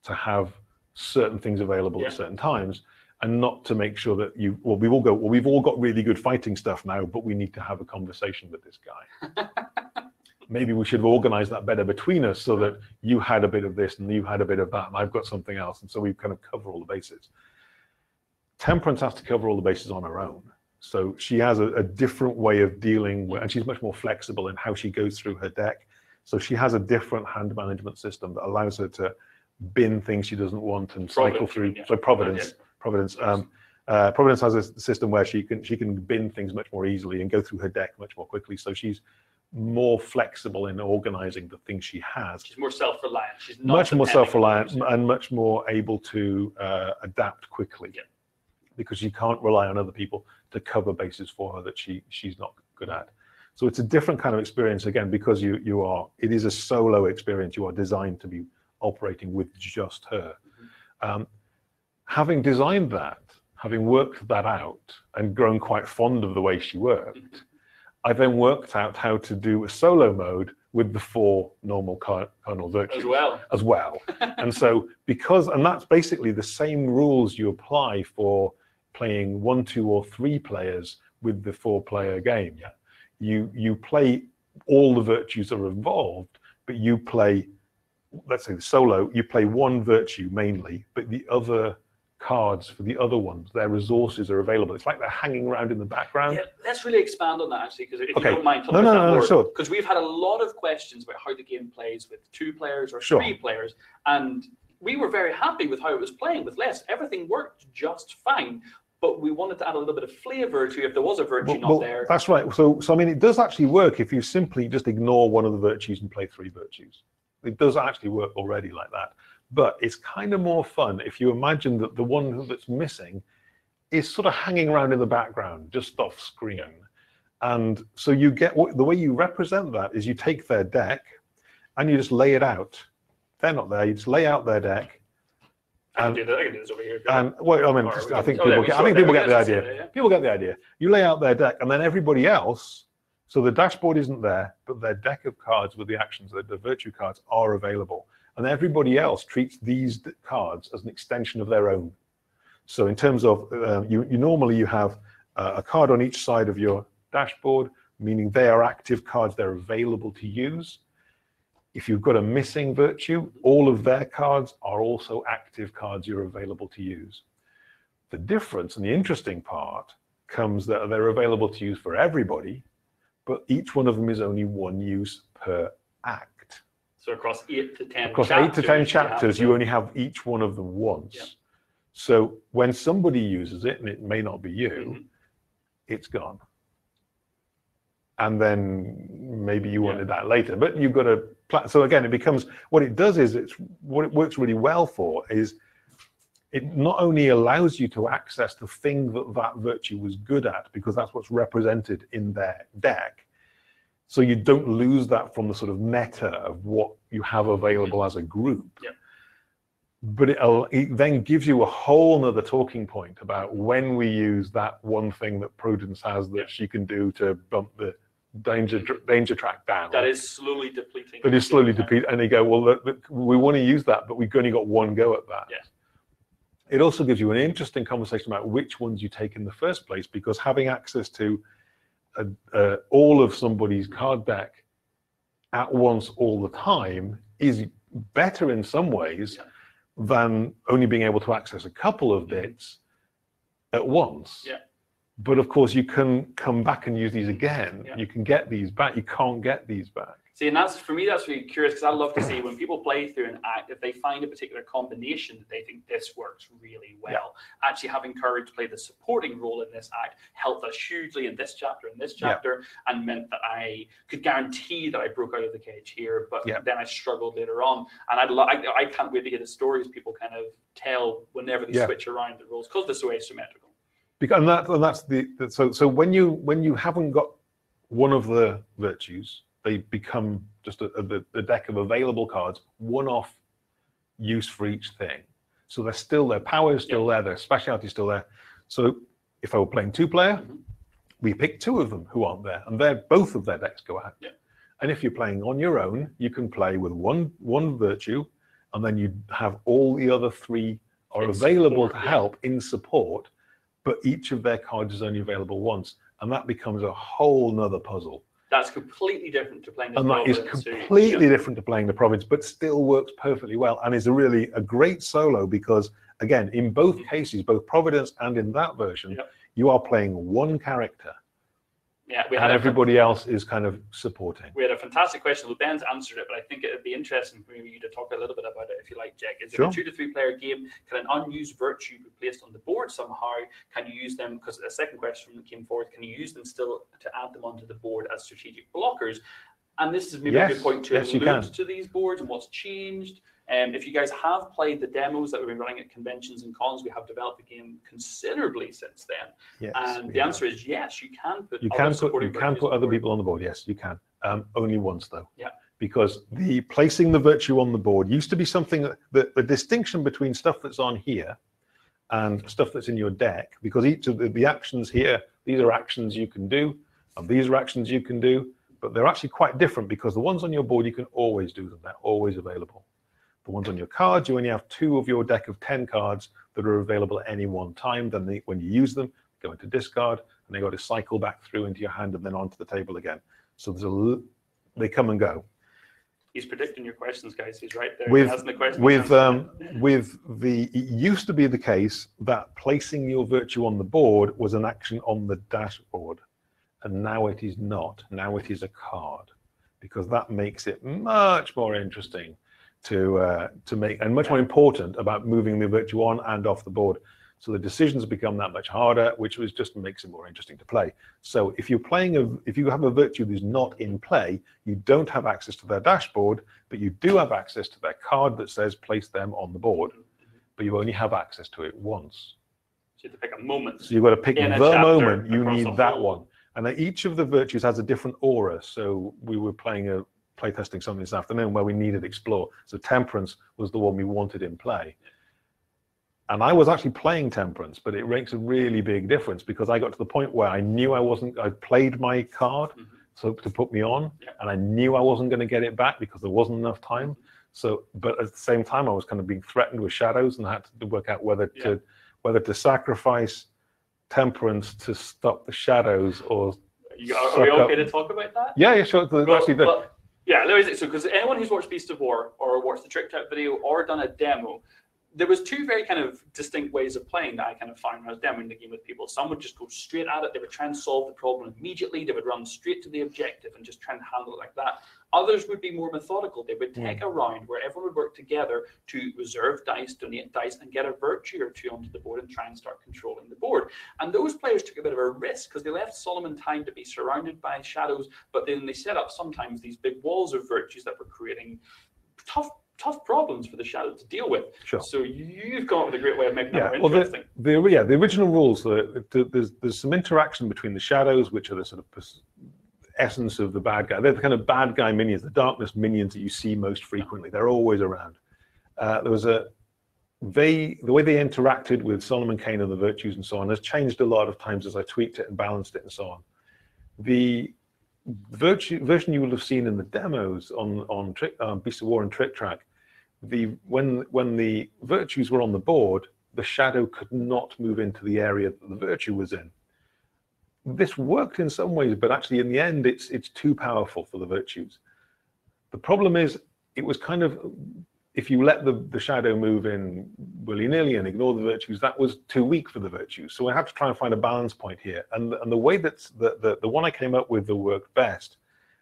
to have certain things available Yeah. at certain times and not to make sure that you well we all go well we've all got really good fighting stuff now but we need to have a conversation with this guy. Maybe we should have organized that better between us so that you had a bit of this and you had a bit of that and i've got something else. And so we kind of cover all the bases temperance has to cover all the bases on her own so she has a, a different way of dealing with and she's much more flexible in how she goes through her deck so she has a different hand management system that allows her to bin things she doesn't want and cycle through yeah. so providence Providence. Um, uh, Providence has a system where she can she can bin things much more easily and go through her deck much more quickly. So she's more flexible in organizing the things she has, She's more self-reliant. She's not much more self-reliant and much more able to uh, adapt quickly. Yeah. Because she can't rely on other people to cover bases for her that she she's not good at. So it's a different kind of experience again because you you are it is a solo experience. You are designed to be operating with just her. Um, having designed that, having worked that out and grown quite fond of the way she worked, I then worked out how to do a solo mode with the four normal car- kernel virtues As well. as well. and so because and that's basically the same rules you apply for playing one, two, or three players with the four-player game. Yeah. You you play all the virtues are involved, but you play, let's say the solo, you play one virtue mainly, but the other cards for the other ones, their resources are available. It's like they're hanging around in the background. Yeah, let's really expand on that actually, because if Okay. you don't mind, No, no, no, no, sure. Because we've had a lot of questions about how the game plays with two players or Sure. three players, and we were very happy with how it was playing with less. Everything worked just fine, but we wanted to add a little bit of flavour to if there was a virtue Well, not well, there. That's right. So, so I mean, it does actually work if you simply just ignore one of the virtues and play three virtues. It does actually work already like that. But it's kind of more fun if you imagine that the one that's missing is sort of hanging around in the background, just off screen. And so you get what the way you represent that is you take their deck and you just lay it out. They're not there. You just lay out their deck. I can and- do. I can do this over here. And well, I mean, we I think oh, people get. I think people get the idea. it, yeah. People get the idea. You lay out their deck, and then everybody else. So the dashboard isn't there, but their deck of cards with the actions, the, the virtue cards, are available, and everybody else treats these cards as an extension of their own. So in terms of uh, you, you normally you have uh, a card on each side of your dashboard, meaning they are active cards. They're available to use. If you've got a missing virtue, all of their cards are also active cards you're available to use. The difference and the interesting part comes that they're available to use for everybody, but each one of them is only one use per act. So across eight to ten Across eight to ten chapters, you to- only have each one of them once. Yeah. So when somebody uses it, and it may not be you, Mhm. it's gone. And then maybe you Yeah. wanted that later, but you've got to. So again, it becomes what it does is it's what it works really well for is it not only allows you to access the thing that that virtue was good at because that's what's represented in their deck. So you don't lose that from the sort of meta of what you have available as a group. Yeah. But it, it then gives you a whole nother talking point about when we use that one thing that Prudence has that Yeah. she can do to bump the danger danger track down. That is slowly depleting. That is slowly depleted, and they go, well, look, look, we want to use that, but we've only got one go at that. Yes. It also gives you an interesting conversation about which ones you take in the first place, because having access to uh uh, all of somebody's card deck at once all the time is better in some ways Yeah. than only being able to access a couple of bits at once. Yeah. But of course, you can come back and use these again. Yeah. You can get these back. You can't get these back. See, and that's for me, that's really curious because I love to see when people play through an act, if they find a particular combination that they think this works really well. Actually, having courage to play the supporting role in this act helped us hugely in this chapter and this Yeah. chapter, and meant that I could guarantee that I broke out of the cage here. But Yeah. then I struggled later on, and I'd lo- I, I can't wait to hear the stories people kind of tell whenever they Yeah. switch around the rules because they're so asymmetrical. Because and that and that's the the- so so when you when you haven't got one of the virtues they become just a, a, the, the deck of available cards one off use for each thing so they're still their power is still there their speciality is still there so if i were playing two player Mhm. we pick two of them who aren't there and they're both of their decks go out Yeah. and if you're playing on your own you can play with one one virtue and then you have all the other three are In available support, to yeah. help in support but each of their cards is only available once, and that becomes a whole nother puzzle. That's completely different to playing the And that is completely yeah. different to playing the Providence, but still works perfectly well, and is a really a great solo because, again, in both Mhm. cases, both Providence and in that version, Yep. you are playing one character, Yeah, we and had a everybody else is kind of supporting. We had a fantastic question. Well, Ben's answered it, but I think it'd be interesting for you to talk a little bit about it if you like, Jake. Is it a two to three player game? Can an unused virtue be placed on the board somehow? Can you use them? Because a second question that came forward, can you use them still to add them onto the board as strategic blockers? And this is maybe a good point to yes, you allude to these boards and what's changed. Um, if you guys have played the demos that we've been running at conventions and cons, we have developed the game considerably since then. Yes, And the have. answer is yes, you can put You can put you can put other people on the board. Yes, you can. Um, only once though. Yeah. Because the placing the virtue on the board used to be something that the, the distinction between stuff that's on here and stuff that's in your deck. Because each of the, the actions here, these are actions you can do, and these are actions you can do, but they're actually quite different because the ones on your board you can always do them. They're always available. The ones on your cards, you only have two of your deck of ten cards that are available at any one time. Then they, when you use them, go into discard, and they go to cycle back through into your hand and then onto the table again. So there's a l- they come and go. He's predicting your questions, guys. He's right there. With- he has the. With um, with the it used to be the case that placing your virtue on the board was an action on the dashboard, and now it is not. Now it is a card, because that makes it much more interesting to uh, to make and much more important about moving the virtue on and off the board. So the decisions become that much harder, which was just makes it more interesting to play. So if you're playing a, if you have a virtue that's not in play, you don't have access to their dashboard, but you do have access to their card that says place them on the board, but you only have access to it once. So you have to pick a moment. So you've got to pick the moment you need that one. And each of the virtues has a different aura. So we were playing a playtesting something this afternoon where we needed explore. So temperance was the one we wanted in play. And I was actually playing temperance, but it makes a really big difference because I got to the point where I knew I wasn't, I played my card Mhm. so to put me on, Yeah. and I knew I wasn't going to get it back because there wasn't enough time. So, but at the same time, I was kind of being threatened with shadows, and I had to work out whether Yeah. to whether to sacrifice temperance to stop the shadows or are, we up. okay to talk about that? yeah, yeah, sure. Well, actually, the, well, yeah, there is. it. So, because anyone who's watched Beast of War or watched the Tricked Out video or done a demo, there was two very kind of distinct ways of playing that I kind of found when I was demoing the game with people. Some would just go straight at it; they would try and solve the problem immediately. They would run straight to the objective and just try and handle it like that. Others would be more methodical. They would take a round where everyone would work together to reserve dice, donate dice, and get a virtue or two onto the board and try and start controlling the board. And those players took a bit of a risk because they left Solomon time to be surrounded by shadows, but then they set up sometimes these big walls of virtues that were creating tough, tough problems for the shadow to deal with. Sure. So you've come up with a great way of making that yeah. Well, interesting. the, the yeah the original rules. The, the, there's there's some interaction between the shadows, which are the sort of essence of the bad guy. They're the kind of bad guy minions, the darkness minions that you see most frequently. They're always around. Uh, there was a they the way they interacted with Solomon Kane and the virtues and so on has changed a lot of times as I tweaked it and balanced it and so on. The virtue version you will have seen in the demos on on Trick, um, Beast of War and Tric Trac, the when when the virtues were on the board, the shadow could not move into the area that the virtue was in. This worked in some ways, but actually in the end, it's it's too powerful for the virtues. The problem is, it was kind of if you let the, the shadow move in willy-nilly and ignore the virtues, that was too weak for the virtues. So I have to try and find a balance point here. And, and the way that the, the, the one I came up with that worked best,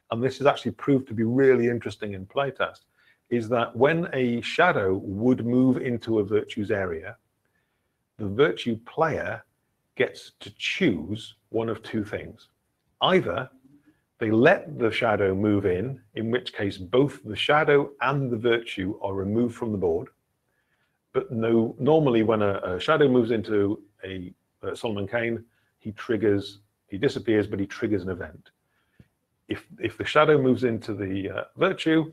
and this has actually proved to be really interesting in playtest, is that when a shadow would move into a virtues area, the virtue player gets to choose one of two things. Either they let the shadow move in, in which case both the shadow and the virtue are removed from the board. But no, normally when a, a shadow moves into a, uh Solomon Kane, he triggers, he disappears, but he triggers an event. If if the shadow moves into the uh, virtue,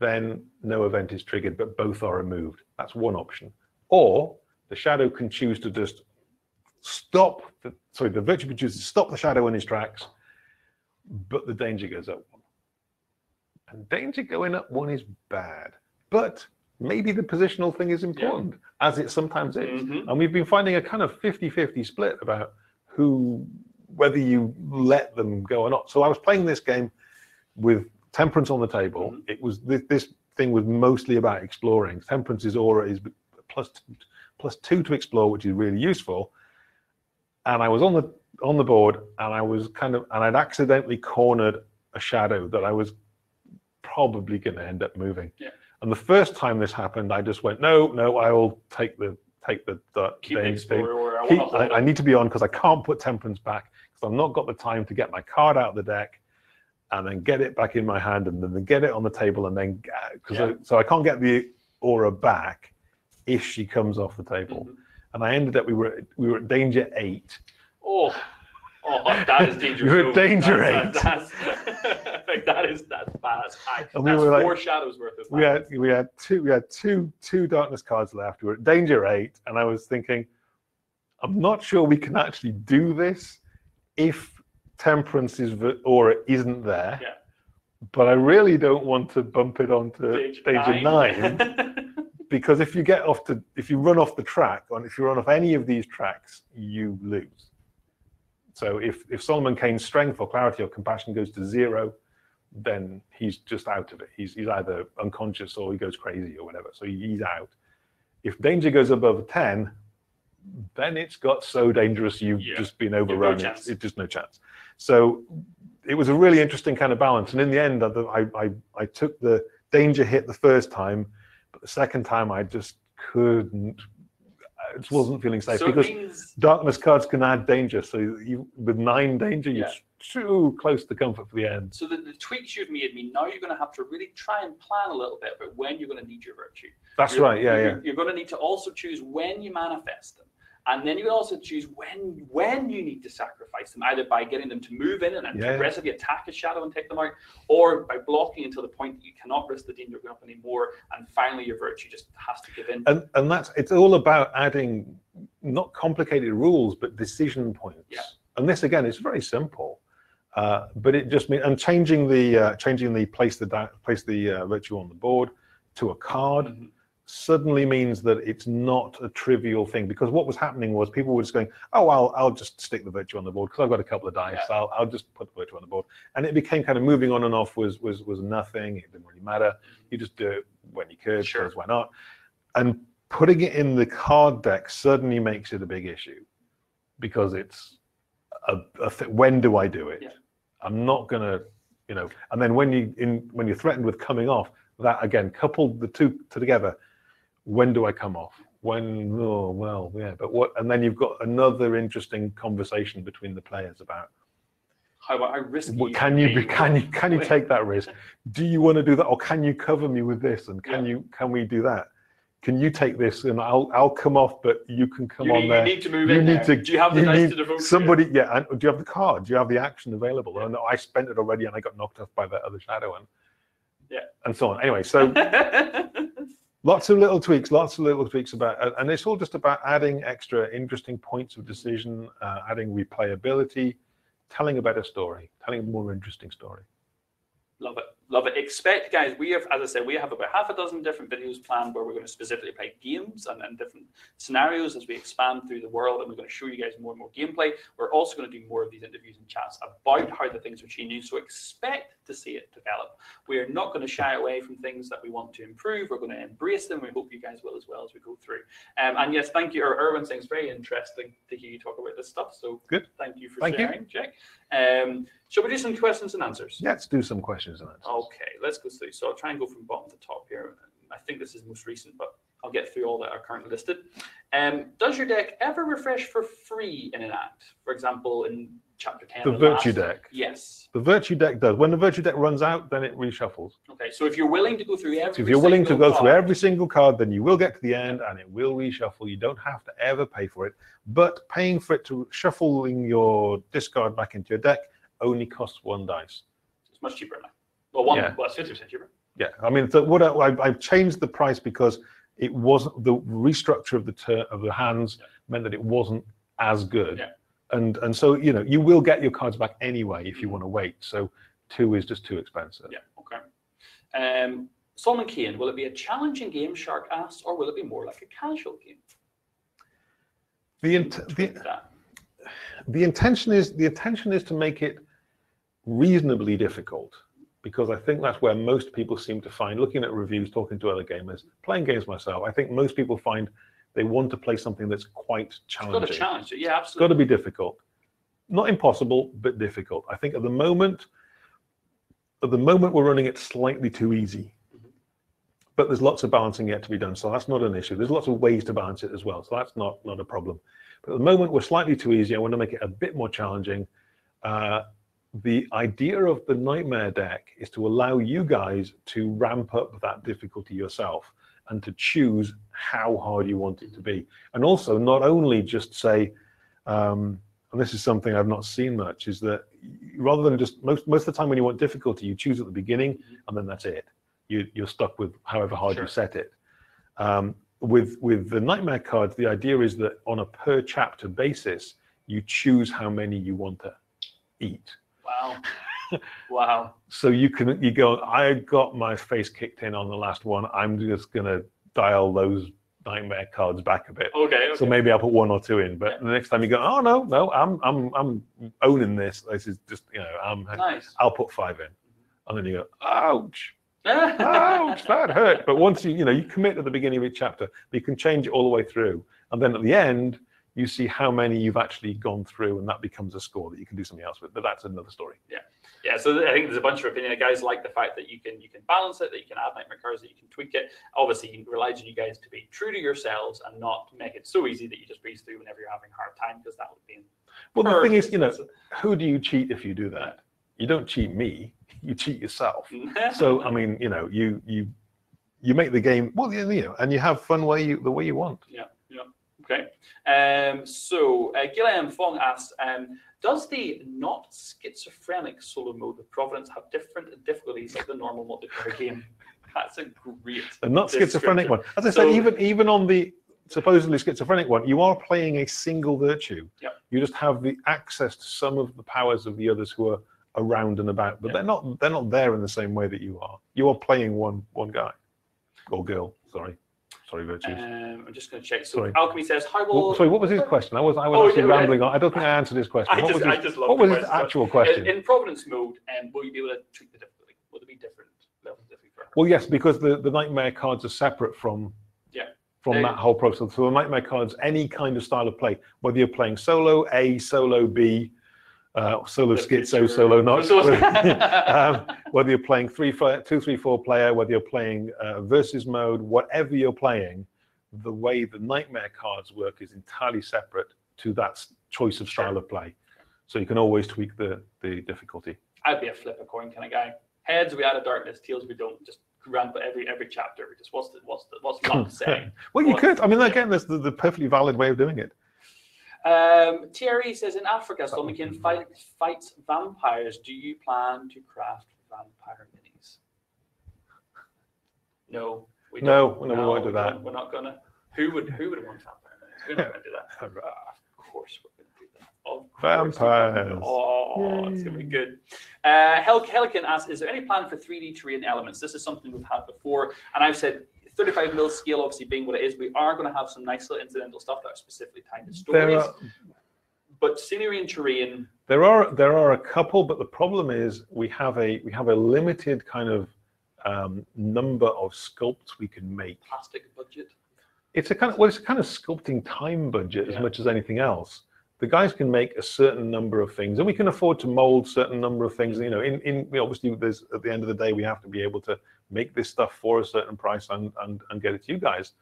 then no event is triggered, but both are removed. That's one option. Or the shadow can choose to just stop the sorry, the virtue to stop the shadow in his tracks, but the danger goes up one. And danger going up one is bad. But maybe the positional thing is important, as it sometimes is. Mhm. And we've been finding a kind of 50-50 split about who whether you let them go or not. So I was playing this game with temperance on the table. Mhm. It was this, this thing was mostly about exploring. Temperance's aura is plus two, plus two to explore, which is really useful. And I was on the on the board, and I was kind of, and I'd accidentally cornered a shadow that I was probably going to end up moving. Yeah. And the first time this happened, I just went, no, no, I will take the take the, the Keep thing- where I keep- want to hold I, I need to be on because I can't put temperance back because I've not got the time to get my card out of the deck and then get it back in my hand and then get it on the table and then because Yeah. so I can't get the Aura back if she comes off the table. Mhm. And I ended up, we were we were at danger eight. Oh, oh, that is dangerous. You're at danger That's, that's, that's, that is that's bad. And we that's were like- four shadows worth of. We had we had two we had two two darkness cards left. We were at danger eight, and I was thinking, I'm not sure we can actually do this if aura isn't there. Yeah. But I really don't want to bump it onto danger, nine. because if you get off to if you run off the track or if you run off any of these tracks you lose. So if if solomon kane's strength or clarity or compassion goes to zero then he's just out of it. He's, he's either unconscious or he goes crazy or whatever. So he's out. If danger goes above 10 then it's got so dangerous you've Yeah. just been overrun chance. it's, it's just no chance. So it was a really interesting kind of balance. And in the end I, I, I took the danger hit the first time the second time I just couldn't. I just wasn't feeling safe so because means darkness cards can add danger. So you with nine danger, you're too close to comfort for the end. so the, the tweaks you've made mean now you're going to have to really try and plan a little bit about when you're going to need your virtue. That's You're- right. Yeah, you're, yeah. You're going to need to also choose when you manifest them. And then you can also choose when when you need to sacrifice them, either by getting them to move in and, Yeah. aggressively attack a shadow and take them out, or by blocking until the point that you cannot risk the danger going up anymore, and finally your virtue just has to give in. And and that's it's all about adding not complicated rules but decision points. Yeah. And this again is very simple. Uh, but it just means and changing the uh, changing the place the place the uh, virtue on the board to a card Mhm. Suddenly means that it's not a trivial thing because what was happening was people were just going, oh, I'll, I'll just stick the virtue on the board because I've got a couple of dice. Yeah. I'll, I'll just put the virtue on the board. And it became kind of moving on and off was was was nothing. It didn't really matter. You just do it when you could, Sure. because why not? And putting it in the card deck suddenly makes it a big issue because it's a, a th- when do I do it? Yeah. I'm not gonna, you know. And then when you in when you're threatened with coming off, that again coupled the two together. When do I come off? When? Oh well, yeah. But what? And then you've got another interesting conversation between the players about How risk? what, can you be, can you can you take that risk? Do you want to do that, or can you cover me with this? And can Yeah. you can we do that? Can you take this and I'll I'll come off, but you can come you, on need, there. you need to move You in need there. to- Do you have the you dice to devote to? Somebody, yeah. And do you have the card? Do you have the action available? Oh, no, I spent it already, and I got knocked off by that other shadow, and Yeah. and so on. Anyway, so lots of little tweaks, lots of little tweaks about, and- it's all just about adding extra interesting points of decision, uh, adding replayability, telling a better story, telling a more interesting story. Love it. Love it. Expect, guys, we have, as I said, we have about half a dozen different videos planned where we're going to specifically play games and, and different scenarios as we expand through the world. And we're going to show you guys more and more gameplay. We're also going to do more of these interviews and chats about how the things are changing. So expect to see it develop. We are not going to shy away from things that we want to improve. We're going to embrace them. We hope you guys will as well as we go through. Um, and yes, thank you. Or Erwin saying it's very interesting to hear you talk about this stuff. So Good. Thank you for Thank you. sharing, Jake. Um, shall we do some questions and answers? Let's do some questions and answers. Okay, let's go through. So I'll try and go from bottom to top here. I think this is most recent, but I'll get through all that are currently listed. Um, does your deck ever refresh for free in an act? For example, in chapter 10. The virtue last- deck. Yes. The virtue deck does. When the virtue deck runs out, then it reshuffles. Okay, so if you're willing to go through every So if you're willing to single go through card- every single card, then you will get to the end and it will reshuffle. You don't have to ever pay for it. But paying for it to shuffling your discard back into your deck only costs one dice. it's much cheaper now. Well, one, Yeah. well, it's 50% cheaper. Yeah, I mean, so what I, I've changed the price because it wasn't the restructure of the ter- of the hands Yeah. meant that it wasn't as good. Yeah. And and so you know you will get your cards back anyway if you Mhm. want to wait. So two is just too expensive. Yeah, okay. Um, Solomon Kane, will it be a challenging game, Shark asks, or will it be more like a casual game? The, int- the the intention is the intention is to make it reasonably difficult because I think that's where most people seem to find looking at reviews, talking to other gamers, playing games myself. I think most people find they want to play something that's quite It's got challenging. to challenge it. Yeah, It's absolutely. got to be difficult, not impossible, but difficult. I think at the moment, at the moment we're running it slightly too easy. Mhm. But there's lots of balancing yet to be done, so that's not an issue. There's lots of ways to balance it as well, so that's not not a problem. But at the moment we're slightly too easy. I want to make it a bit more challenging. Uh, the idea of the nightmare deck is to allow you guys to ramp up that difficulty yourself and to choose how hard you want it to be. And also, not only just say, um, and this is something I've not seen much, is that rather than just most most of the time when you want difficulty, you choose at the beginning and then that's it. You, you're stuck with however hard Sure. you set it. Um, with with the nightmare cards, the idea is that on a per chapter basis, you choose how many you want to eat. Wow. Wow. So you can you go. I got my face kicked in on the last one. I'm just gonna dial those nightmare cards back a bit. Okay. okay. So maybe I'll put one or two in. But Yeah. the next time you go, oh no, no, I'm I'm I'm owning this. This is just you know, I'm nice. I'll put five in, and then you go, ouch, ouch, that hurt. But once you you know you commit at the beginning of each chapter, you can change it all the way through, and then at the end you see how many you've actually gone through, and that becomes a score that you can do something else with. But that's another story. Yeah, yeah. so I think there's a bunch of opinion. Guys like the fact that you can you can balance it, that you can add nightmare cards, that you can tweak it. Obviously, it relies on you guys to be true to yourselves and not make it so easy that you just breeze through whenever you're having a hard time, because that would be. Well, the thing is, you know, who do you cheat if you do that? You don't cheat me. You cheat yourself. So I mean, you know, you you you make the game well, you know, and you have fun way you the way you want. Yeah, yeah. Okay. Um, so uh, Gilliam Fong asks, um, does the not schizophrenic solo mode with Providence have different difficulties like the normal multiplayer game? That's a great. The not schizophrenic one. As I So- said, even even on the supposedly schizophrenic one, you are playing a single virtue. Yep. You just have the access to some of the powers of the others who are around and about, but Yep. they're not they're not there in the same way that you are. You are playing one one guy or girl. Sorry, sorry, virtues. Um, I'm just going to check. So Sorry. Alchemy says, "How Well, sorry, what was his question? I was I was Oh, actually yeah, rambling on. I don't think I answered his question. I what just, was I his, what the was his actual question? in Providence mode, um, will you be able to treat the difficulty? Will there be different levels of for? Well, yes, because the, the nightmare cards are separate from Yeah. from that whole process. So the nightmare cards, any kind of style of play, whether you're playing solo A, solo B, uh, solo schizo, solo not, um, whether you're playing three, two, three, four player, whether you're playing uh, versus mode, whatever you're playing, the way the nightmare cards work is entirely separate to that choice of style of play. So you can always tweak the the difficulty. I'd be a flip a coin kind of guy. Heads, we add a darkness. Tails, we don't. Just ramp every every chapter. Just what's the what's the what's luck saying? Well, you What- could. I mean, again, that's the, the perfectly valid way of doing it. Um, Thierry says in Africa, Solomon Kane fight, fights vampires. Do you plan to craft vampire minis? No, we No, don't. no, we won't do that. don't. We're not gonna. Who would who would want vampire minis? We're not gonna do that. Of course, we're gonna do that. Of course we're gonna do that. Vampires. Oh, it's gonna be good. Uh, Hel- Helican asks, is there any plan for 3D terrain elements? This is something we've had before, and I've said 35 mil scale, obviously being what it is, we are going to have some nice little incidental stuff that are specifically tied to stories. Are, But scenery and terrain, there are there are a couple, but the problem is we have a we have a limited kind of um, number of sculpts we can make. plastic budget. It's a kind of well, it's a kind of sculpting time budget as Yeah. much as anything else. The guys can make a certain number of things, and we can afford to mold certain number of things. You know, in in obviously there's at the end of the day we have to be able to make this stuff for a certain price and and, and get it to you guys.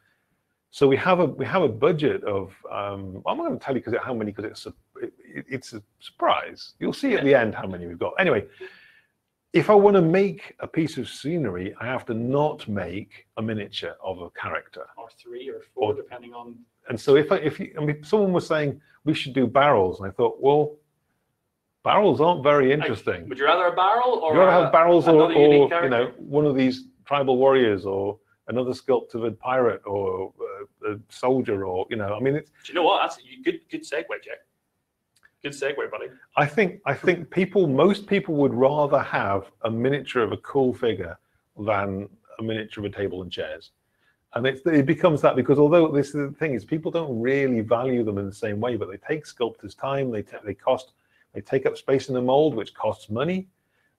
So we have a we have a budget of um, I'm not going to tell you because how many because it's a it, it's a surprise. You'll see at the end how many we've got. Anyway, if I want to make a piece of scenery, I have to not make a miniature of a character. or three or four, Or- depending on. And so if I, if you, I mean, someone was saying we should do barrels, and I thought, well, barrels aren't very interesting. Would you rather a barrel or You rather a- have barrels or, or you know, one of these tribal warriors or another sculpted pirate or uh, a soldier or you know, I mean, it's. Do you know what? That's a good good segue, Jake. Good segue, buddy. I think I think people, most people would rather have a miniature of a cool figure than a miniature of a table and chairs. And it's, it becomes that because although this is the thing is people don't really value them in the same way, but they take sculptors' time, they ta- they cost, they take up space in the mold, which costs money.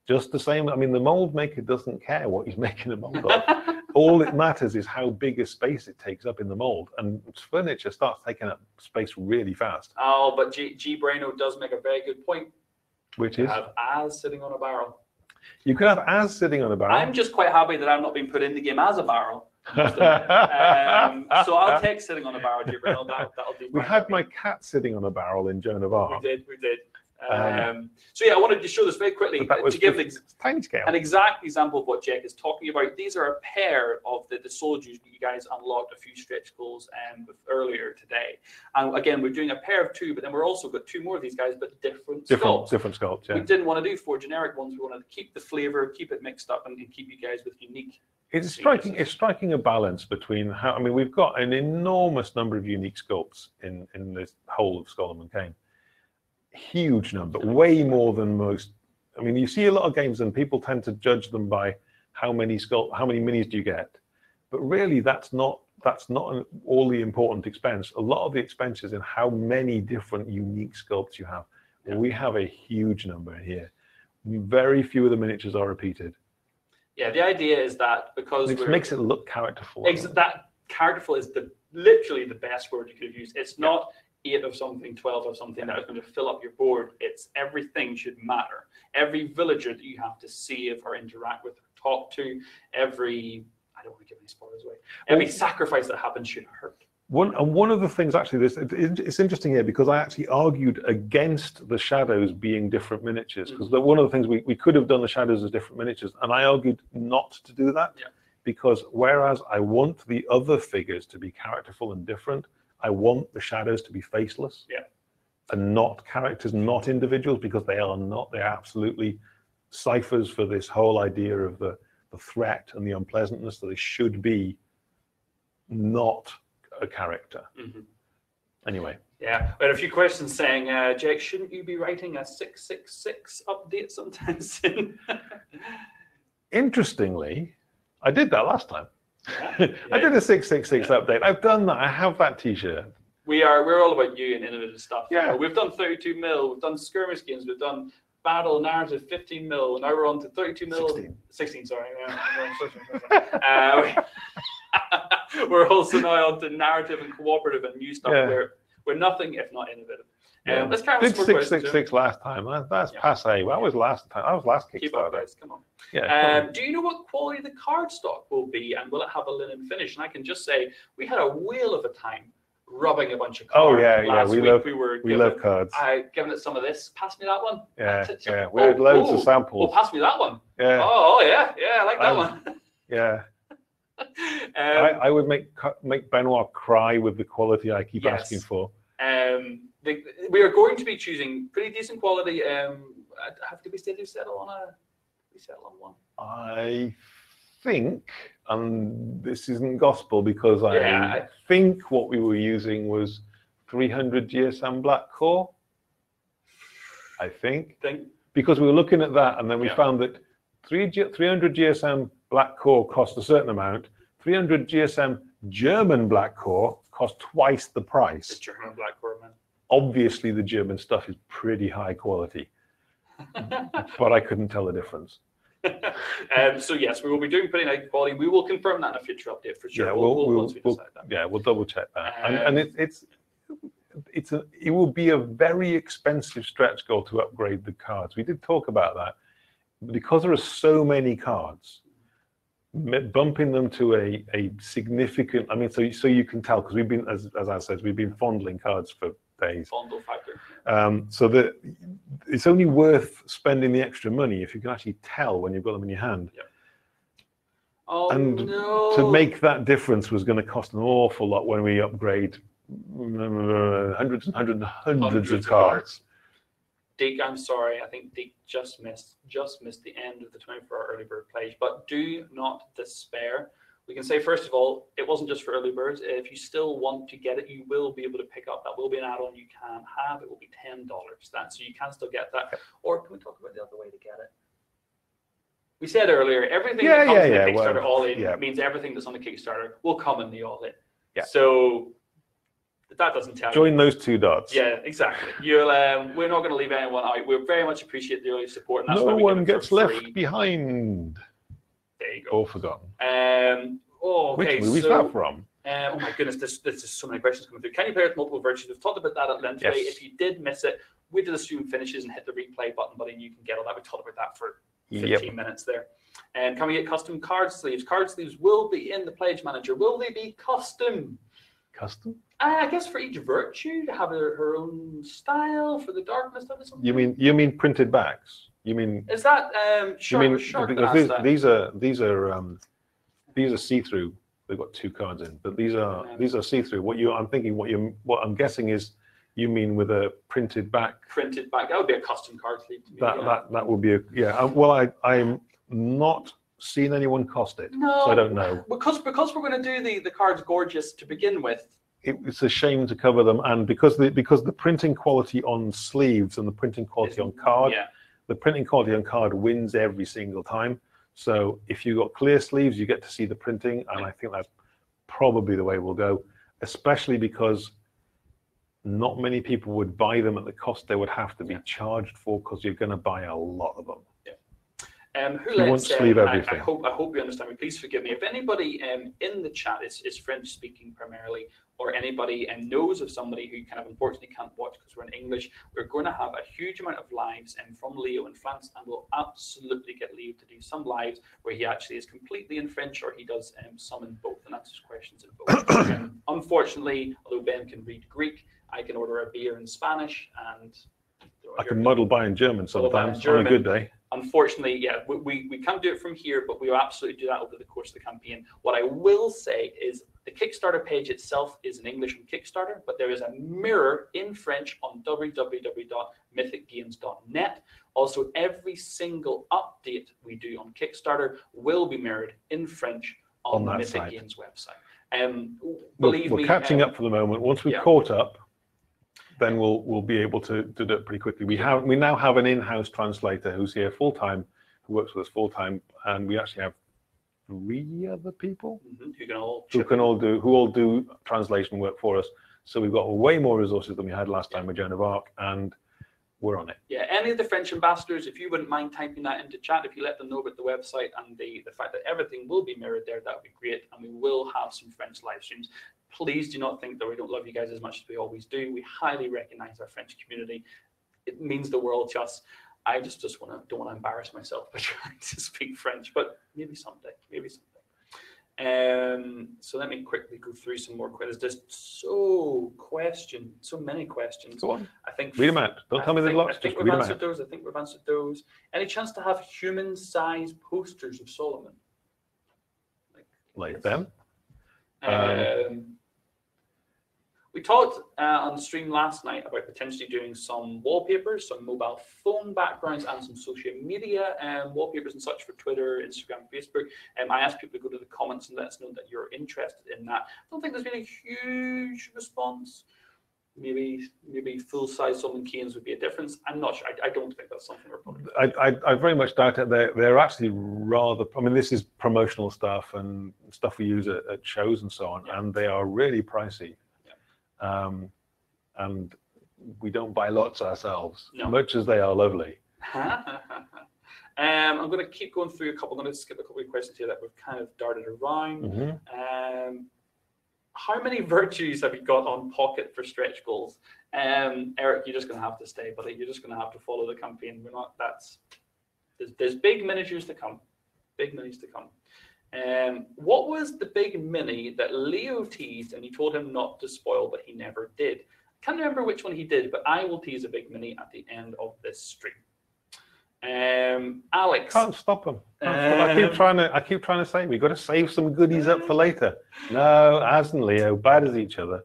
Just the same. I mean, the mold maker doesn't care what he's making a mold of. All it matters is how big a space it takes up in the mold, and furniture starts taking up space really fast, oh, but G, G Brano does make a very good point. which You is have as sitting on a barrel. you could have as sitting on a barrel. I'm just quite happy that I'm not being put in the game as a barrel. Um, so I'll take sitting on a barrel, G. That, that'll do. we had my cat sitting on a barrel in Joan of Arc. We did, we did. Um, so yeah, I wanted to show this very quickly to give just- the, It's tiny scale. an exact example of what Jake is talking about. These are a pair of the, the soldiers that you guys unlocked a few stretch goals um, earlier today. And again, we're doing a pair of two, but then we're also got two more of these guys, but different, different, sculpts. different sculpts. We didn't want to do four generic ones. We wanted to keep the flavor, keep it mixed up, and, and keep you guys with unique. it's striking. It's striking a balance between how. I mean, we've got an enormous number of unique sculpts in in this whole of Solomon Kane. Huge number, way more than most. I mean, you see a lot of games, and people tend to judge them by how many sculpt, how many minis do you get, but really, that's not that's not an, all the important expense. A lot of the expense is in how many different unique sculpts you have. Yeah. We have a huge number here. Very few of the miniatures are repeated. Yeah, the idea is that because It makes it look characterful. Ex- that characterful is the literally the best word you could have used. It's not eight of something, twelve of something that is going to fill up your board. It's everything should matter. Every villager that you have to save or interact with or talk to, every I don't want to give any spoilers away. Every sacrifice that happens should hurt. One and one of the things actually, this it, it- it's interesting here because I actually argued against the shadows being different miniatures mm. because one of the things we, we could have done the shadows as different miniatures, and I argued not to do that Yeah. because whereas I want the other figures to be characterful and different, I want the shadows to be faceless. Yeah. And not characters, not individuals, because they are not. They're absolutely ciphers for this whole idea of the, the threat and the unpleasantness that they should be not a character. Mhm. Anyway, Yeah, we had a few questions saying, uh, Jake, shouldn't you be writing a six six six update sometime soon? interestingly, I did that last time. Yeah. I did a 666 update. I've done that. I have that t shirt. We are we're all about you and innovative stuff. Yeah. We've done 32 mil, we've done skirmish games, we've done battle narrative 15 mil, now we're on to 32 mil 16. 16, sorry. uh, we're also now on to narrative and cooperative and new stuff Yeah. where we're nothing if not innovative. Yeah. Let's carry Did with some more questions. 666 last time. That, that's Yeah. passe. Well, that was last time. That was last Keep up, Kickstarter. guys. Come on. Yeah. Um, do you know what quality the card stock will be, and will it have a linen finish? And I can just say we had a whale of a time rubbing a bunch of cards. Oh, cards. yeah, yeah, we love- we were we giving, love cards. I giving it some of this. Pass me that one. yeah. Yeah. We had oh, loads oh, of Oh, samples. pass me that one. Yeah. Oh, oh, yeah, yeah, I like that Um, one. Yeah. um, I, I would make make Benoit cry with the quality I keep Yes. asking for. um, the, we are going to be choosing pretty decent quality. Um, have to we still settle on a? We settle on one. I think, and this isn't gospel because I Yeah. think what we were using was 300 GSM Black Core. I think Thing. because we were looking at that and then we Yeah. found that 3 300 GSM Black Core cost a certain amount. 300 GSM German Black Core cost twice the It's price. German Black Core, man. Obviously, the German stuff is pretty high quality, but I couldn't tell the difference. um, so yes, we will be doing pretty high quality. We will confirm that in a future update for sure. Yeah, we'll, we'll- we'll, we'll- we we'll- Yeah, we'll double check that. and Um, and it, it's it's a it will be a very expensive stretch goal to upgrade the cards. We did talk about that because there are so many cards. Bumping them to a, a significant, I mean, so so you can tell because we've been, as, as I said, we've been fondling cards for days. Fondle factor. Um, so that it's only worth spending the extra money if you can actually tell when you've got them in your hand. Oh And no! to make that difference was going to cost an awful lot when we upgrade uh, hundreds and hundreds and hundreds, Hundreds of cards. Deke, I'm sorry. I think Deke just missed just missed the end of the 24-hour early bird pledge. But do not despair. We can say first of all, it wasn't just for early birds. If you still want to get it, you will be able to pick up. That will be an add-on you can have. It will be ten dollars. That so you can still get that. Or can we talk about the other way to get it? We said earlier, everything Yeah, that comes yeah, in the yeah, Kickstarter well, all in yeah. means everything that's on the Kickstarter will come in the all in. Yeah. So that doesn't tell you. Join those two dots. Yeah, exactly. You'll. Um, we're not going to leave anyone out. We very much appreciate the early support, and that's no one gets left behind There you go. or forgotten. Um. Oh, okay. Which movie is so, that from? um, oh my goodness, there's, there's just so many questions coming through. Can you play with multiple virtues? We've talked about that at length today. Yes. If you did miss it, we did assume finishes and hit the replay button, buddy, and you can get all that. We talked about that for 15 Yep. minutes there. And can we get custom card sleeves? Card sleeves will be in the pledge manager. Will they be custom? Custom? Uh, I guess for each virtue to have her, her own style for the darkness of it. You mean you mean printed backs? You mean Is that um? you mean asked these, these are these are um, these are see-through. They've got two cards in, but these are Yeah. these are see-through. What you I'm thinking what you what I'm guessing is you mean with a printed back. printed back. That would be a custom card sleeve to me. That yeah. that that would be a yeah. um, Well, I I'm not seen anyone cost it, no, so I don't know. because because we're going to do the the cards gorgeous to begin with. It, it's a shame to cover them, and because the because the printing quality on sleeves and the printing quality on card, Yeah, the printing quality on card wins every single time. So if you've got clear sleeves, you get to see the printing, and I think that's probably the way we'll go. Especially because not many people would buy them at the cost they would have to be Yeah. charged for, because you're going to buy a lot of them. Um, who You won't sleeve I, I hope I hope you understand me. Please forgive me. If anybody um, in the chat is, is French speaking primarily, or anybody and knows of somebody who kind of unfortunately can't watch because we're in English, we're going to have a huge amount of lives um, from Leo in France, and we'll absolutely get Leo to do some lives where he actually is completely in French, or he does um, some in both, and answers questions in both. um, unfortunately, although Ben can read Greek, I can order a beer in Spanish, and I can muddle by in German Muddle by in sometimes on a good day. unfortunately, yeah, we, we, we can't do it from here, but we will absolutely do that over the course of the campaign. What I will say is the Kickstarter page itself is in English on Kickstarter, but there is a mirror in French on www.mythicgames.net. Also, every single update we do on Kickstarter will be mirrored in French on, On the Mythic. Games website. Um, We're, we're me, catching um, up for the moment. Once we've yeah. caught up, then we'll we'll be able to, to do it pretty quickly. We have we now have an in-house translator who's here full time, who works with us full time, and we actually have three other people mhm, Who can all who can all do who all do translation work for us. So we've got way more resources than we had last time with Joan of Arc, and we're on it. Yeah, any of the French ambassadors, if you wouldn't mind typing that into chat, if you let them know about the website and the, the fact that everything will be mirrored there, that would be great. And we will have some French live streams. Please do not think that we don't love you guys as much as we always do. We highly recognize our French community. It means the world to us. I just, just want to don't want to embarrass myself by trying to speak French, but maybe someday, maybe someday. Um, so let me quickly go through some more questions. There's so question, so many questions. Go on, I think read them out. Don't I tell me the think- lots. I think Just we've answered those. I think we've answered those. Any chance to have human-sized posters of Solomon? Like them. Um, we talked uh, on the stream last night about potentially doing some wallpapers, some mobile phone backgrounds, and some social media um, wallpapers and such for Twitter, Instagram, Facebook. Um, I asked people to go to the comments and let us know that you're interested in that. I don't think there's been a huge response. Maybe maybe full size Solomon Kanes would be a difference. I'm not sure. I, I don't think that's something we're probably. I, I, I very much doubt it. They're, they're actually rather, I mean, this is promotional stuff and stuff we use at, at shows and so on, Yeah. and they are really pricey. Um, and we don't buy lots ourselves, No. much as they are lovely. um, I'm going to keep going through a couple. I'm going to skip a couple of questions here that we've kind of darted around. Mhm. Um, how many virtues have you got on pocket for stretch goals? Um, Eric, you're just going to have to stay, buddy. You're just going to have to follow the campaign. We're not. That's there's, there's big miniatures to come. Big minis to come. Um, what was the big mini that Leo teased and you told him not to spoil, but he never did? I can't remember which one he did, but I will tease a big mini at the end of this stream. Um, Alex, Can't stop them. I keep Um, trying to. I keep trying to say we've got to save some goodies up for later. No, as and Leo, bad as each other.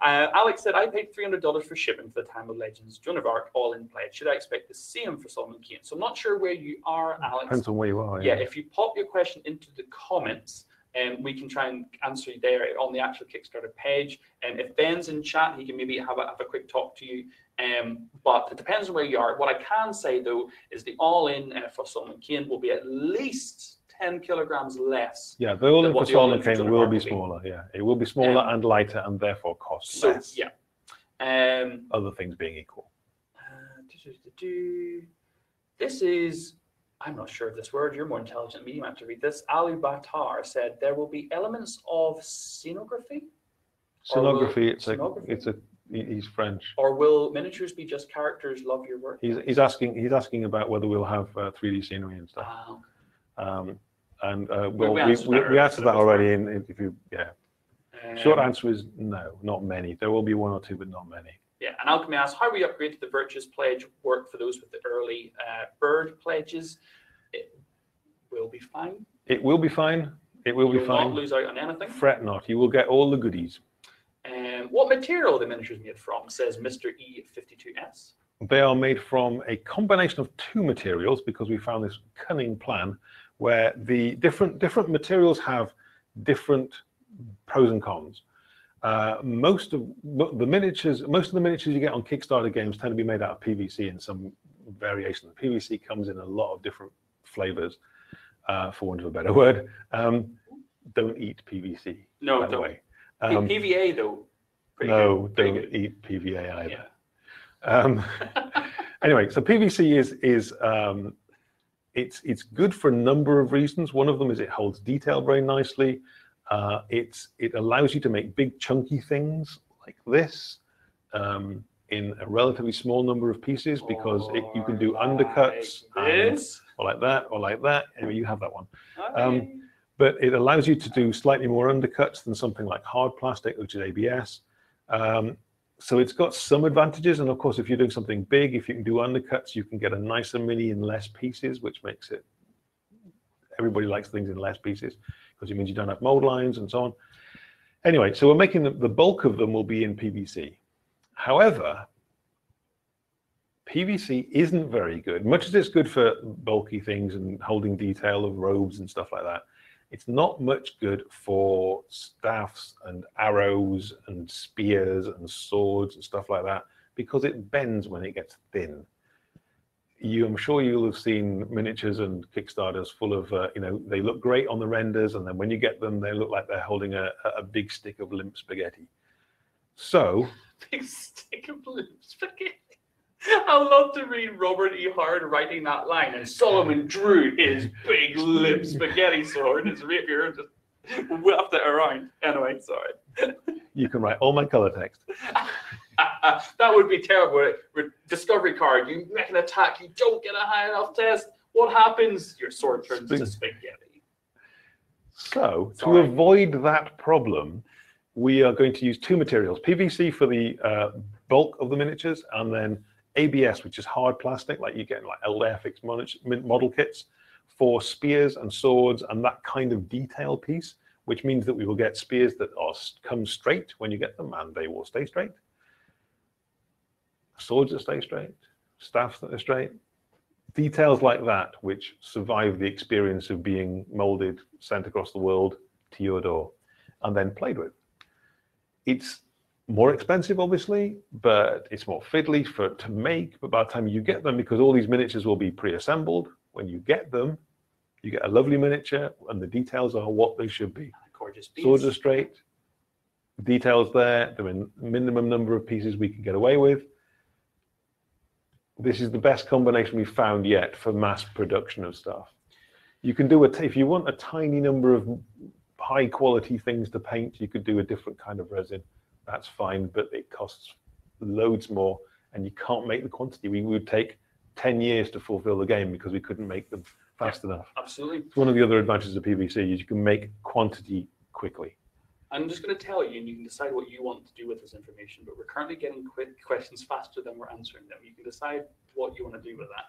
Uh, Alex said, I paid $300 for shipping for the Time of Legends, Joan of Arc, all in play. Should I expect the him for Solomon Kane? So I'm not sure where you are, Alex. Depends on where you are. yeah, if you pop your question into the comments, um, we can try and answer you there on the actual Kickstarter page. And if Ben's in chat, he can maybe have a, have a quick talk to you. Um, but it depends on where you are. What I can say, though, is the all-in uh, for Solomon Kane will be at least 10 kilograms less. Yeah, the all in what for the all-in Solomon for Kane Joan of will be smaller. Yeah, it will be smaller and lighter and therefore cost So, less. yeah. Um, Other things being equal. Uh. This is, I'm not sure of this word, you're more intelligent than me, you have to read this. Ali Batar said there will be elements of scenography, Scenography. It's a. It's a he's French. or will miniatures be just characters love your work? He's, he's asking. He's asking about whether we'll have uh, 3D scenery and stuff. Ah, Um, and uh, We- well, we we, answered we, that we answered that already. In, in- if you, yeah, Short Um, answer is no, not many. There will be one or two, but not many. Yeah, and Alchemy asks, how we upgrade to the Virtuous Pledge work for those with the early uh, bird pledges? It will be fine. It will be fine. It will you be will not fine. lose out on anything. Fret not. You will get all the goodies. Um, what material are the miniatures made from? Says Mr. E52S. They are made from a combination of two materials because we found this cunning plan where the different different materials have different pros and cons. Uh, most of the miniatures, most of the miniatures you get on Kickstarter games tend to be made out of PVC in some variation. The PVC comes in a lot of different flavors, uh, for want of a better word. Um, don't eat PVC, No, by don't. way. P- Um, PVA though. No, good, don't good. eat PVA either. Yeah. Um, anyway, so PVC is is um, it's it's good for a number of reasons. One of them is it holds detail very nicely. Uh, it's it allows you to make big chunky things like this um, in a relatively small number of pieces because it, you can do Or undercuts like and- or like that or like that. Anyway, you have that one. Um, but it allows you to do slightly more undercuts than something like hard plastic, which is ABS. Um, so it's got some advantages, and of course, if you're doing something big, if you can do undercuts, you can get a nicer mini in less pieces, which makes it. Everybody likes things in less pieces because it means you don't have mold lines and so on. Anyway, so we're making the, the bulk of them will be in PVC. However, PVC isn't very good. Much as it's good for bulky things and holding detail of robes and stuff like that, it's not much good for staffs and arrows and spears and swords and stuff like that because it bends when it gets thin. You, I'm sure you'll have seen miniatures and Kickstarters full of, uh, you know, they look great on the renders, and then when you get them, they look like they're holding a, a big stick of limp spaghetti. So, Big stick of limp spaghetti. I love to read Robert E. Howard writing that line, and Solomon drew his big lip spaghetti sword, his rapier, and just whipped it around. Anyway, sorry. you can write all my color text. that would be terrible. Discovery card, you make an attack, you don't get a high enough test. What happens? Your sword turns into spaghetti. So, to Sorry. avoid that problem, we are going to use two materials PVC for the uh, bulk of the miniatures, and then ABS, which is hard plastic, like you get in like Airfix model kits for spears and swords and that kind of detail piece, which means that we will get spears that are come straight when you get them and they will stay straight. Swords that stay straight, staffs that are straight, details like that, which survive the experience of being molded, sent across the world to your door, and then played with. It's more expensive, obviously, but it's more fiddly for to make. But by the time you get them, because all these miniatures will be pre-assembled, when you get them, you get a lovely miniature, and the details are what they should be. Gorgeous piece. Swords are straight, details there. Are minimum number of pieces we can get away with. This is the best combination we've found yet for mass production of stuff. You can do it if you want a tiny number of high quality things to paint. You could do a different kind of resin. That's fine, but it costs loads more, and you can't make the quantity. We would take ten years to fulfill the game because we couldn't make them fast enough. Absolutely. It's one of the other advantages of PVC is you can make quantity quickly. I'm just going to tell you, and you can decide what you want to do with this information. But we're currently getting quick questions faster than we're answering them. You can decide what you want to do with that.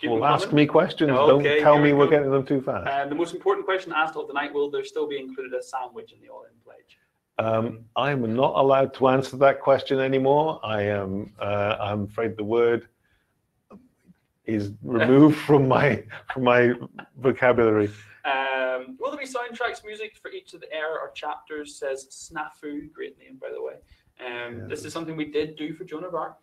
Keep well, ask me questions. Don't tell me we we're getting them too fast. And the most important question asked of the night: Will there still be included a sandwich in the all-in pledge? Um, I'm not allowed to answer that question anymore. I am. Uh, I'm afraid the word is removed from my from my vocabulary. Um, will there be soundtracks, music for each of the era or chapters? Says Snafu, great name by the way. Um, Yeah. This is something we did do for Joan of Arc.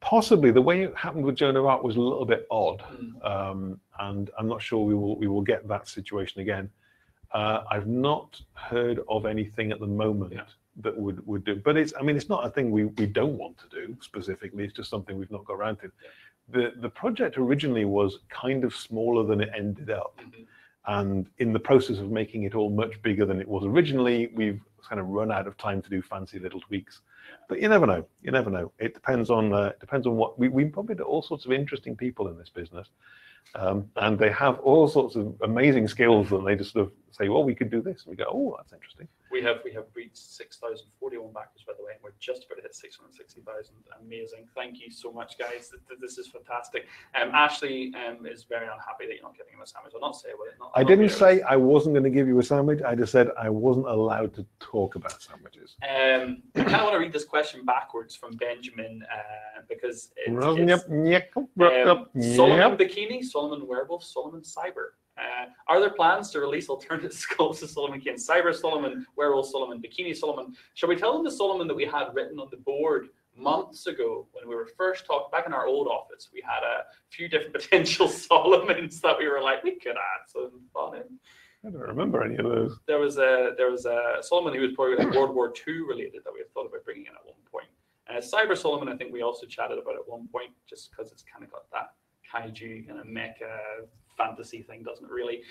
Possibly the way it happened with Joan of Arc was a little bit odd, mm, um, and I'm not sure we will we will get that situation again. Uh, I've not heard of anything at the moment Yeah. that would would do, but it's I mean it's not a thing we we don't want to do specifically. It's just something we've not got around to. The the project originally was kind of smaller than it ended up. mhm. and in the process of making it all much bigger than it was originally we've kind of run out of time to do fancy little tweaks. But you never know. You never know. It depends on uh, depends on what we we probably do all sorts of interesting people in this business, um, and they have all sorts of amazing skills that they just sort of say, well, we could do this. And we go, oh, that's interesting. We have we have reached six thousand forty one backers by the way, and we're just about to hit six hundred sixty thousand. Amazing! Thank you so much, guys. This is fantastic. Um, Ashley um, is very unhappy that you're not giving him a sandwich. I'll not say what it. Not, I didn't say I wasn't going to give you a sandwich. I just said I wasn't allowed to talk about sandwiches. Um, I kind of want to read this question backwards from Benjamin uh, because it's, it's um, Solomon Bikini, Solomon Werewolf, Solomon Cyber. Uh, are there plans to release alternate sculpts of Solomon Kane? Cyber Solomon, Werewolf Solomon, Bikini Solomon. Shall we tell them the Solomon that we had written on the board months ago when we were first talking back in our old office? We had a few different potential Solomons that we were like, we could add some fun in. I don't remember any of those. There was a there was a Solomon who was probably like World War II related that we had thought about bringing in at one point. Uh, Cyber Solomon, I think we also chatted about at one point, just because it's kind of got that kaiju kind of mecha fantasy thing, doesn't it really?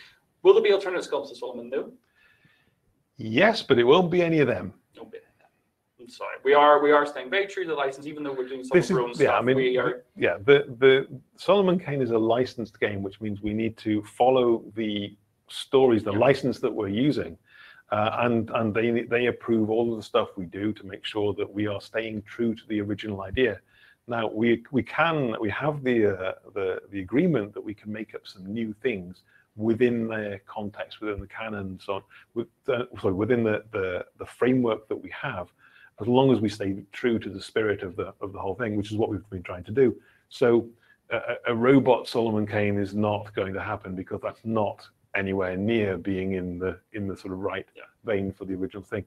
Will there be alternate sculpts to Solomon? No. Yes, but it won't be any of them. No. I'm sorry. We are we are staying very true to the license, even though we're doing some this of our own is, yeah, stuff. I mean, we are... yeah. The the Solomon Kane is a licensed game, which means we need to follow the stories, the yeah. license that we're using, uh, and and they they approve all of the stuff we do to make sure that we are staying true to the original idea. Now we we can we have the uh, the the agreement that we can make up some new things within the context, within the canon, and so on. With the, sorry, within the, the the framework that we have, as long as we stay true to the spirit of the of the whole thing, which is what we've been trying to do. So a, a robot Solomon Kane is not going to happen because that's not anywhere near being in the in the sort of right yeah. vein for the original thing.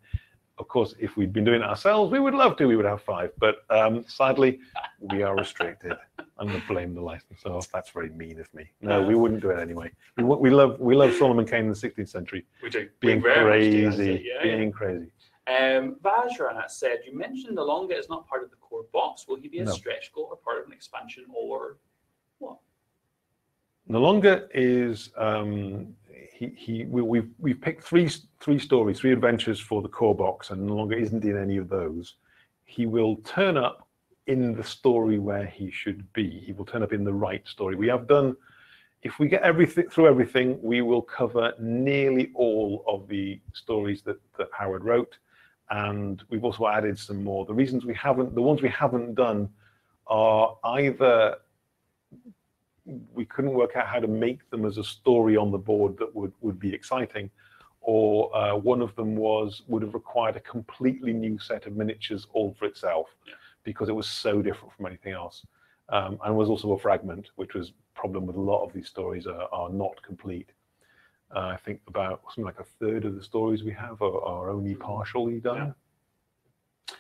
Of course, if we'd been doing it ourselves, we would love to. We would have five, but um, sadly, we are restricted. I'm going to blame the license. So that's very mean of me. No, we wouldn't do it anyway. We, we love we love Solomon Kane in the 16th century. We do. Being crazy, yeah, being yeah. crazy. Um, Vajra said, you mentioned N'Longa is not part of the core box. Will he be a no. stretch goal or part of an expansion or what? N'Longa is um, he, he we, we've we've picked three three stories, three adventures for the core box, and N'Longa isn't in any of those. He will turn up in the story where he should be. He will turn up in the right story. We have done. If we get everything through everything, we will cover nearly all of the stories that, that Howard wrote, and we've also added some more. The reasons we haven't, the ones we haven't done, are either we couldn't work out how to make them as a story on the board that would, would be exciting. Or uh, one of them was would have required a completely new set of miniatures all for itself yeah. because it was so different from anything else. Um, and was also a fragment, which was problem with a lot of these stories are, are not complete. Uh, I think about something like a third of the stories we have are, are only partially done. Yeah.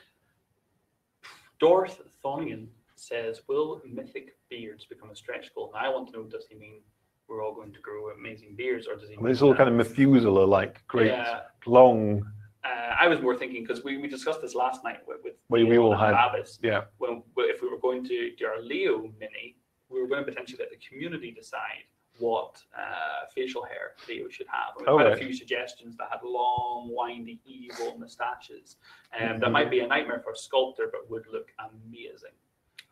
Dorth Thonian says, will mythic beards become a stretch goal? Now I want to know, does he mean we're all going to grow amazing beards or does he mean, it's all kind of Methuselah like great yeah. long uh, I was more thinking because we, we discussed this last night with, with well, we all had Babis, yeah when if we were going to do our Leo mini we were going to potentially let the community decide what uh, facial hair Leo should have. And we had a few suggestions that had long, windy, evil moustaches, and um, mm-hmm. that might be a nightmare for a sculptor, but would look amazing.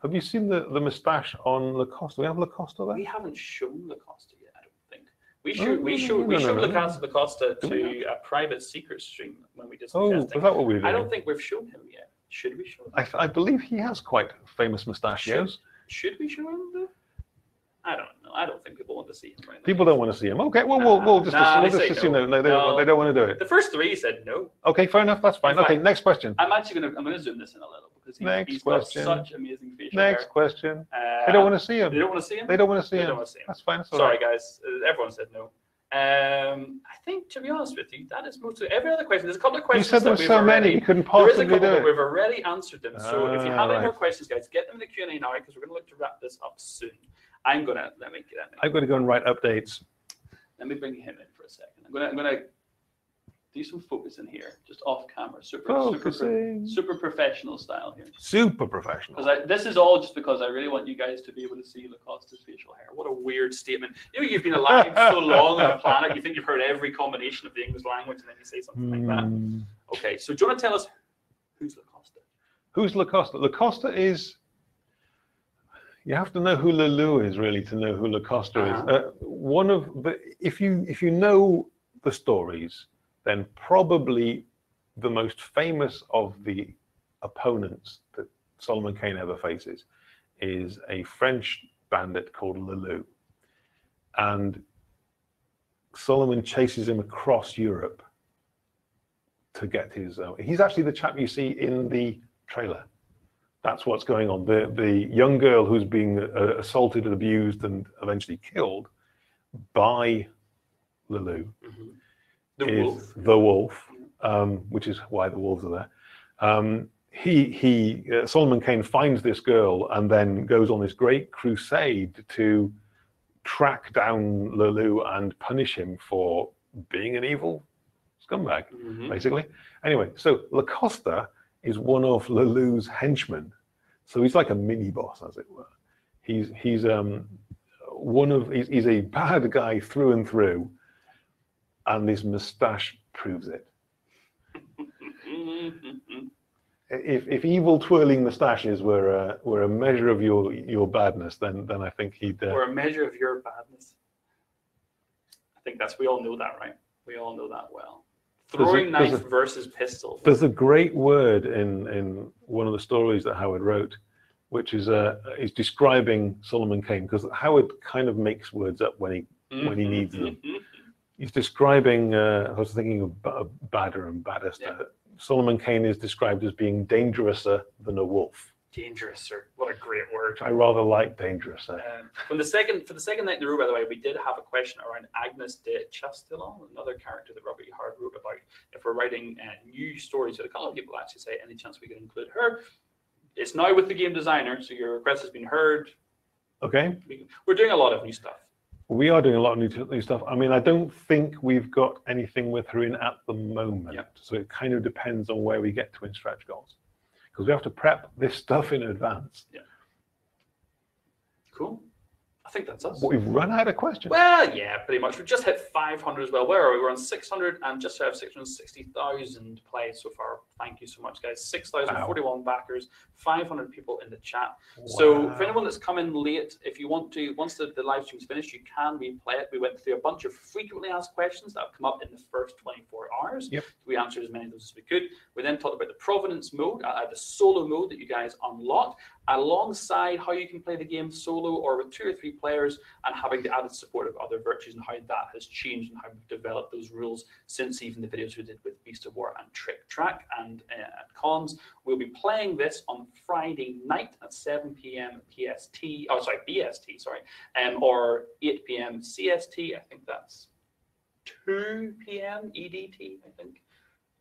Have you seen the, the moustache on Lacoste? Do we have Lacoste there? We haven't shown Lacoste yet, I don't think. We should oh, we should we no, showed no, Lacoste Lacoste to a private secret stream when we did some Oh, testing. was that what we did? I don't think we've shown him yet. Should we show him? I, I believe he has quite famous moustachios. Should, should we show him though? I don't know. I don't think people want to see him right now. People don't want to see him. Okay, well, we'll, we'll just, Nah, we'll they just assume no. they, they, don't, No. they don't want to do it. The first three said no. Okay, fair enough. That's fine. In Okay, fact- next question. I'm actually gonna I'm gonna zoom this in a little because he, next he's question. got such amazing facial Next hair. question. Uh, They don't want to see They him. don't want to see him. They don't want to see They him. don't want to see him. That's fine. That's Sorry, right. guys. Uh, everyone said no. Um, I think, to be honest with you, that is most of every other question. There's a couple of questions. You said there were we've so already. many, you couldn't possibly There is a couple, it. we've already answered them. So if you Ah, have any more questions, guys, get them in the Q and A now because we're going to look to wrap this up soon. I'm gonna let me get. I'm gonna go and write updates. Let me bring him in for a second. I'm gonna. I'm gonna do some focusing here, just off camera, super, super, super professional style here. Super professional. Because this is all just because I really want you guys to be able to see Lacosta's facial hair. What a weird statement. You know, you've been alive so long on the planet, you think you've heard every combination of the English language, and then you say something like that. Hmm. Okay, so do you want to tell us who's Lacosta? Who's Lacosta? Lacosta is. You have to know who Le Loup is really to know who Lacosta Uh-huh. is. Uh, one of the if you if you know the stories, then probably the most famous of the opponents that Solomon Kane ever faces is a French bandit called Le Loup, and Solomon chases him across Europe to get his. Uh, he's actually the chap you see in the trailer. That's what's going on. The the young girl who's being uh, assaulted and abused and eventually killed by Le Loup The is wolf. the wolf, um, which is why the wolves are there. Um, he he uh, Solomon Kane finds this girl and then goes on this great crusade to track down Le Loup and punish him for being an evil scumbag Mhm. basically. Anyway, so Lacosta is one of Le Loup's henchmen. So he's like a mini boss, as it were. He's he's um one of he's, he's a bad guy through and through, and his moustache proves it. If if evil twirling moustaches were a were a measure of your your badness, then then I think he'd. Uh, Or a measure of your badness. I think that's we all know that, right? We all know that well. There's a- Throwing there's knife a- versus pistol. There's a great word in in one of the stories that Howard wrote, which is uh, is describing Solomon Kane because Howard kind of makes words up when he when he needs them. Mhm. he's describing. Uh, I was thinking of ba- badder and baddest. Yeah. Solomon Kane is described as being dangerouser than a wolf. Dangerous, sir. What a great word. I rather like dangerous. Uh, Um, from the second for the second night in a row, by the way, we did have a question around Agnes de Chastillon, another character that Robert E. Howard wrote about. If we're writing uh, new stories, so the column, people actually say any chance we could include her. It's now with the game designer, so your request has been heard. okay, We- We're doing a lot of new stuff. we are doing a lot of new, new stuff. I mean, I don't think we've got anything with her in at the moment. Yeah. So it kind of depends on where we get to in stretch goals, because we have to prep this stuff in advance. Yeah. Cool. I think that's us. We've run out of questions. Well, yeah, pretty much. We've just hit 500 as well. Where are we? We're on 600 and just have 660,000 plays so far. Thank you so much, guys. 6,041 backers, 500 people in the chat. So for anyone that's come in late, if you want to, once the, the live stream's finished, you can replay it. We went through a bunch of frequently asked questions that have come up in the first 24 hours. Yep. We answered as many of those as we could. We then talked about the Providence mode, uh, the solo mode that you guys unlocked, alongside how you can play the game solo or with two or three players, and having the added support of other virtues and how that has changed and how we've developed those rules since even the videos we did with Beast of War and Tric Trac and uh, cons. We'll be playing this on Friday night at 7 p.m. PST. Oh, sorry, BST. Sorry, um, or 8 p.m. CST. I think that's 2 p.m. EDT. I think.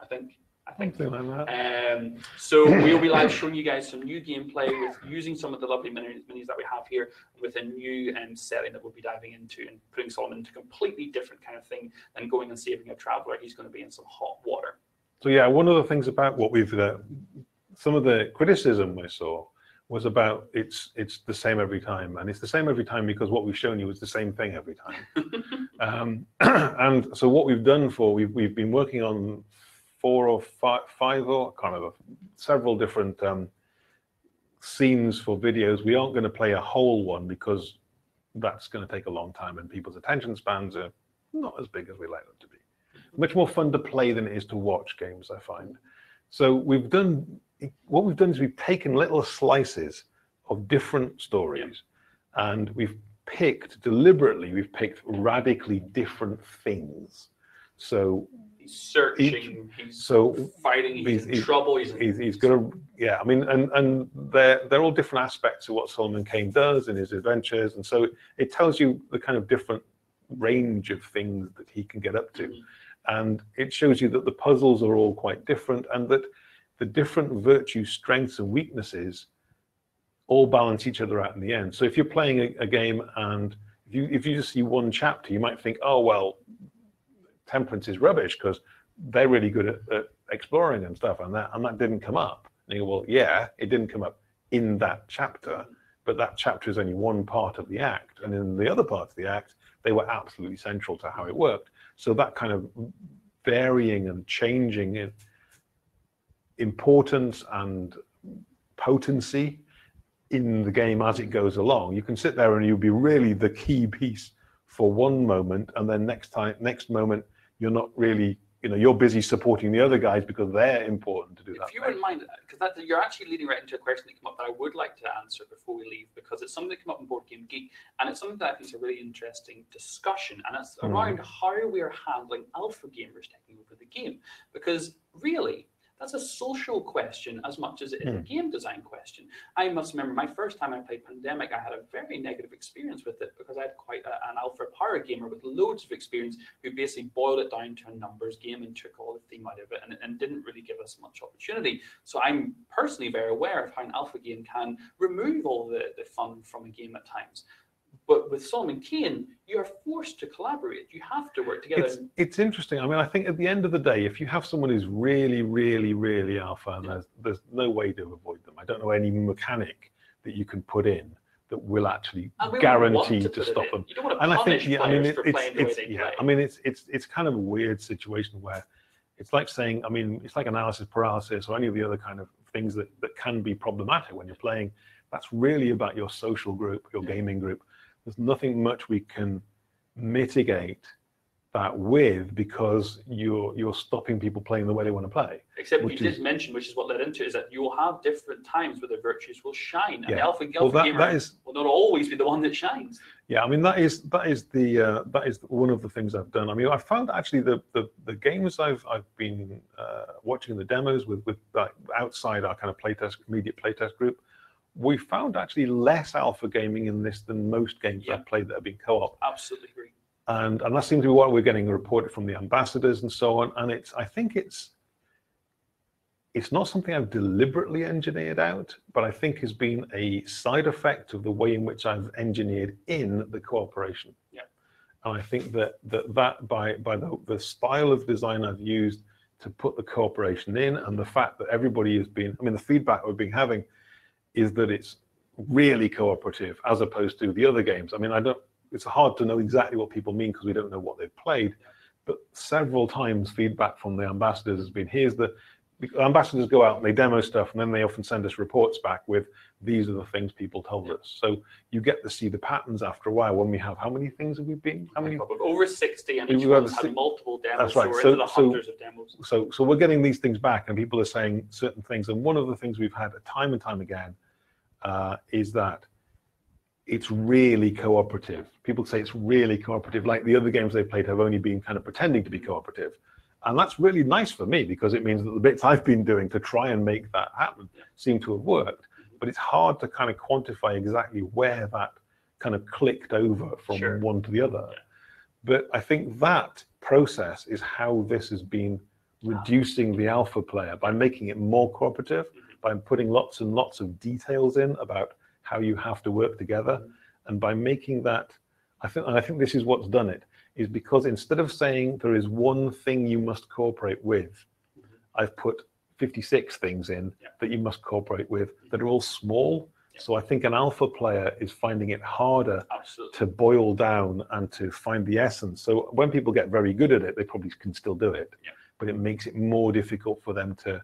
I think. I think. Something like that. Um, so we'll be live showing you guys some new gameplay with using some of the lovely minis, minis that we have here with a new um, setting that we'll be diving into and putting Solomon into a completely different kind of thing than going and saving a traveler. He's going to be in some hot water. So yeah, one of the things about what we've uh, some of the criticism I saw was about it's it's the same every time, and it's the same every time because what we've shown you is the same thing every time. um, and so what we've done for we've we've been working on four or five, five or I can't several different um, scenes for videos. We aren't going to play a whole one because that's going to take a long time, and people's attention spans are not as big as we like them to be. Much more fun to play than it is to watch games, I find. So we've done what we've done is we've taken little slices of different stories, and we've picked deliberately. We've picked radically different things. So He's searching. he's so fighting. He's, he's- in trouble. He's, he's, he's going to yeah i mean and and they're they're all different aspects of what solomon kane does in his adventures and so it tells you the kind of different range of things that he can get up to Mhm. and it shows you that the puzzles are all quite different and that the different virtue strengths and weaknesses all balance each other out in the end so if you're playing a, a game and if you if you just see one chapter you might think oh well temperance is rubbish because they're really good at, at exploring and stuff, and that and that didn't come up. And you go, well, yeah, it didn't come up in that chapter, but that chapter is only one part of the act, and in the other parts of the act, they were absolutely central to how it worked. So that kind of varying and changing in importance and potency in the game as it goes along. You can sit there and you'll be really the key piece for one moment, and then next time, next moment, you're not really you know you're busy supporting the other guys because they're important to do if that. If you wouldn't mind, because you're actually leading right into a question that came up that I would like to answer before we leave, because it's something that came up in Board Game Geek, and it's something that I think is a really interesting discussion, and it's Mhm. around how we are handling alpha gamers taking over the game. Because really, that's a social question as much as it is a Hmm. game design question. I must remember my first time I played Pandemic, I had a very negative experience with it because I had quite a, an alpha power gamer with loads of experience who basically boiled it down to a numbers game and took all the theme out of it and, and didn't really give us much opportunity. So I'm personally very aware of how an alpha game can remove all the, the fun from a game at times. But with Solomon Kane, you are forced to collaborate. You have to work together. It's it's interesting. I mean, I think at the end of the day, if you have someone who's really, really, really alpha, and Yeah. there's there's no way to avoid them. I don't know any mechanic that you can put in that will actually And we wouldn't want guarantee to to, stop them. You don't want to And I think, yeah, I mean, it, it's playing the way it's yeah. play. I mean, it's it's it's kind of a weird situation where it's like saying, I mean, it's like analysis paralysis or any of the other kind of things that that can be problematic when you're playing. That's really about your social group, your gaming group. There's nothing much we can mitigate that with because you're you're stopping people playing the way they want to play. Except you which did mention, which is what led into, it, is that you'll have different times where the virtues will shine, and the Yeah. alpha, Well, alpha that, gamer that is will not always be the one that shines. yeah. I mean, that is that is the uh, that is one of the things I've done. I mean, I found actually the the, the games I've I've been uh, watching the demos with with like, outside our kind of playtest immediate playtest group. We found actually less alpha gaming in this than most games Yeah. I've played that have been co-op. Absolutely agree. and and that seems to be what we're getting reported from the ambassadors and so on. And it's I think it's it's not something I've deliberately engineered out, but I think has been a side effect of the way in which I've engineered in the cooperation. Yeah. And I think that that, that by by the, the style of design I've used to put the cooperation in and the fact that everybody has been, I mean, the feedback we've been having is that it's really cooperative as opposed to the other games. I mean, I don't, it's hard to know exactly what people mean because we don't know what they've played. But several times feedback from the ambassadors has been, here's the, the ambassadors go out and they demo stuff and then they often send us reports back with, these are the things people told us. So you get to see the patterns after a while when we have, how many things have we been, how many? Over 60, and We've each one's had multiple demos, That's so right. So- the so- hundreds of demos. So, so we're getting these things back and people are saying certain things. And one of the things we've had time and time again uh, is that it's really cooperative. People say it's really cooperative, like the other games they've played have only been kind of pretending to be cooperative. And that's really nice for me because it means that the bits I've been doing to try and make that happen seem to have worked. But it's hard to kind of quantify exactly where that kind of clicked over from Sure. one to the other. Yeah. But I think that process is how this has been reducing the alpha player by making it more cooperative, mm-hmm. by putting lots and lots of details in about how you have to work together, mm-hmm. and by making that, I think, and I think this is what's done it, is because instead of saying there is one thing you must cooperate with, I've put 56 things in Yeah. that you must cooperate with that are all small. So I think an alpha player is finding it harder Absolutely. to boil down and to find the essence. So when people get very good at it, they probably can still do it, Yeah. but it makes it more difficult for them to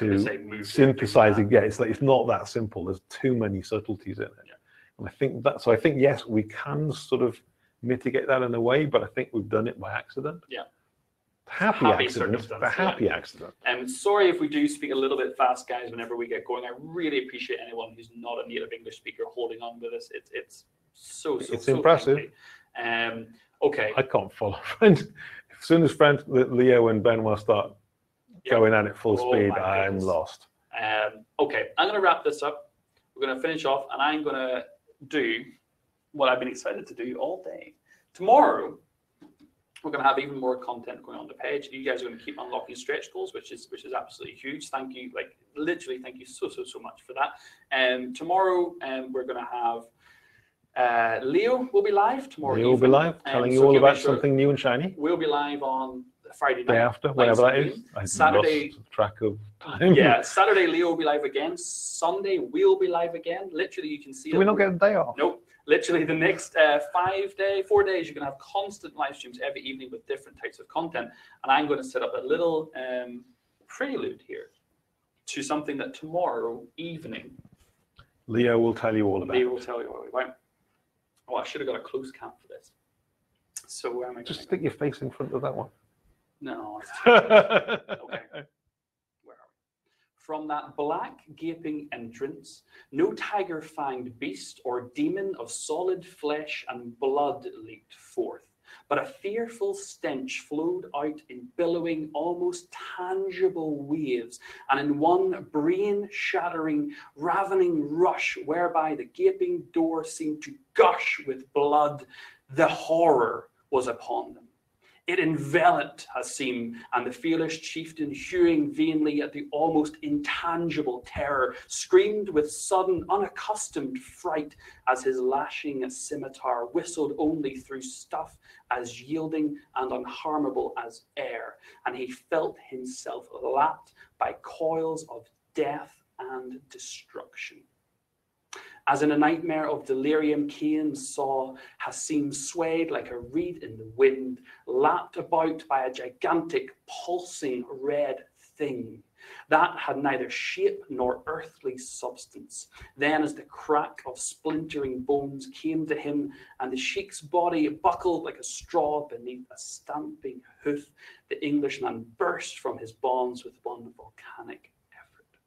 to say synthesize it. Yeah, it's like it's not that simple. There's too many subtleties in it, Yeah. and I think that. So I think yes, we can sort of mitigate that in a way, but I think we've done it by accident. Yeah. Happy, Happy accident, but happy accident. Um, sorry if we do speak a little bit fast, guys, whenever we get going. I really appreciate anyone who's not a native English speaker holding on with us. It's it's so, so It's so impressive. Um, okay. I can't follow. Friends, as soon as friends Leo and Benoit start Yeah. going at it full Oh speed, I'm lost. Um, okay, I'm going to wrap this up. We're going to finish off, and I'm going to do what I've been excited to do all day. Tomorrow, we're going to have even more content going on the page. You guys are going to keep unlocking stretch goals, which is which is absolutely huge. Thank you, like literally, thank you so so so much for that. And um, tomorrow, um, we're going to have uh, Leo will be live tomorrow. Leo will be live, Um, telling you so all about shout. something new and shiny. We'll be live on Friday night. Day after, whatever that is. I Saturday- lost track of time. Yeah, Saturday Leo will be live again. Sunday we'll be live again. Literally, you can see Do we not get a day off? Nope. Literally, the next uh, five day, four days, you're gonna have constant live streams every evening with different types of content. And I'm going to set up a little um, prelude here to something that tomorrow evening Leo will tell you all about. Leo will tell you all about. Oh, I should have got a close cam for this. So where am I? Just gonna stick your face in front of that one. No. okay. From that black gaping entrance, no tiger fanged beast or demon of solid flesh and blood leaped forth, but a fearful stench flowed out in billowing, almost tangible waves, and in one brain shattering, ravening rush whereby the gaping door seemed to gush with blood, the horror was upon them. It enveloped Hassim and the fearless chieftain, hewing vainly at the almost intangible terror, screamed with sudden, unaccustomed fright as his lashing scimitar whistled only through stuff as yielding and unharmable as air, and he felt himself lapped by coils of death and destruction. As in a nightmare of delirium, Kane saw Hassim swayed like a reed in the wind, lapped about by a gigantic, pulsing red thing that had neither shape nor earthly substance. Then, as the crack of splintering bones came to him, and the sheik's body buckled like a straw beneath a stamping hoof, the Englishman burst from his bonds with one volcanic effort.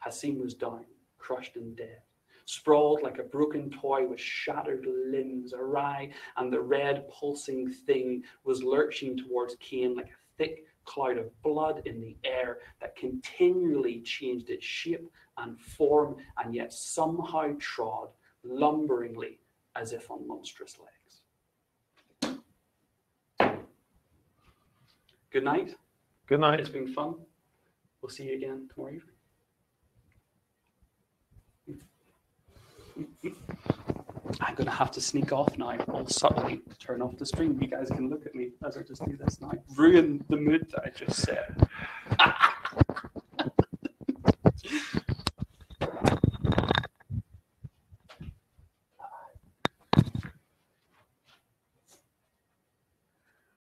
Hassim was down, crushed and dead sprawled like a broken toy with shattered limbs awry, and the red pulsing thing was lurching towards Kane like a thick cloud of blood in the air that continually changed its shape and form, and yet somehow trod lumberingly as if on monstrous legs. Good night. Good night. It's been fun. We'll see you again tomorrow evening. I'm going to have to sneak off now, all subtly turn off the stream. You guys can look at me as I just do this now. Ruin the mood that I just set.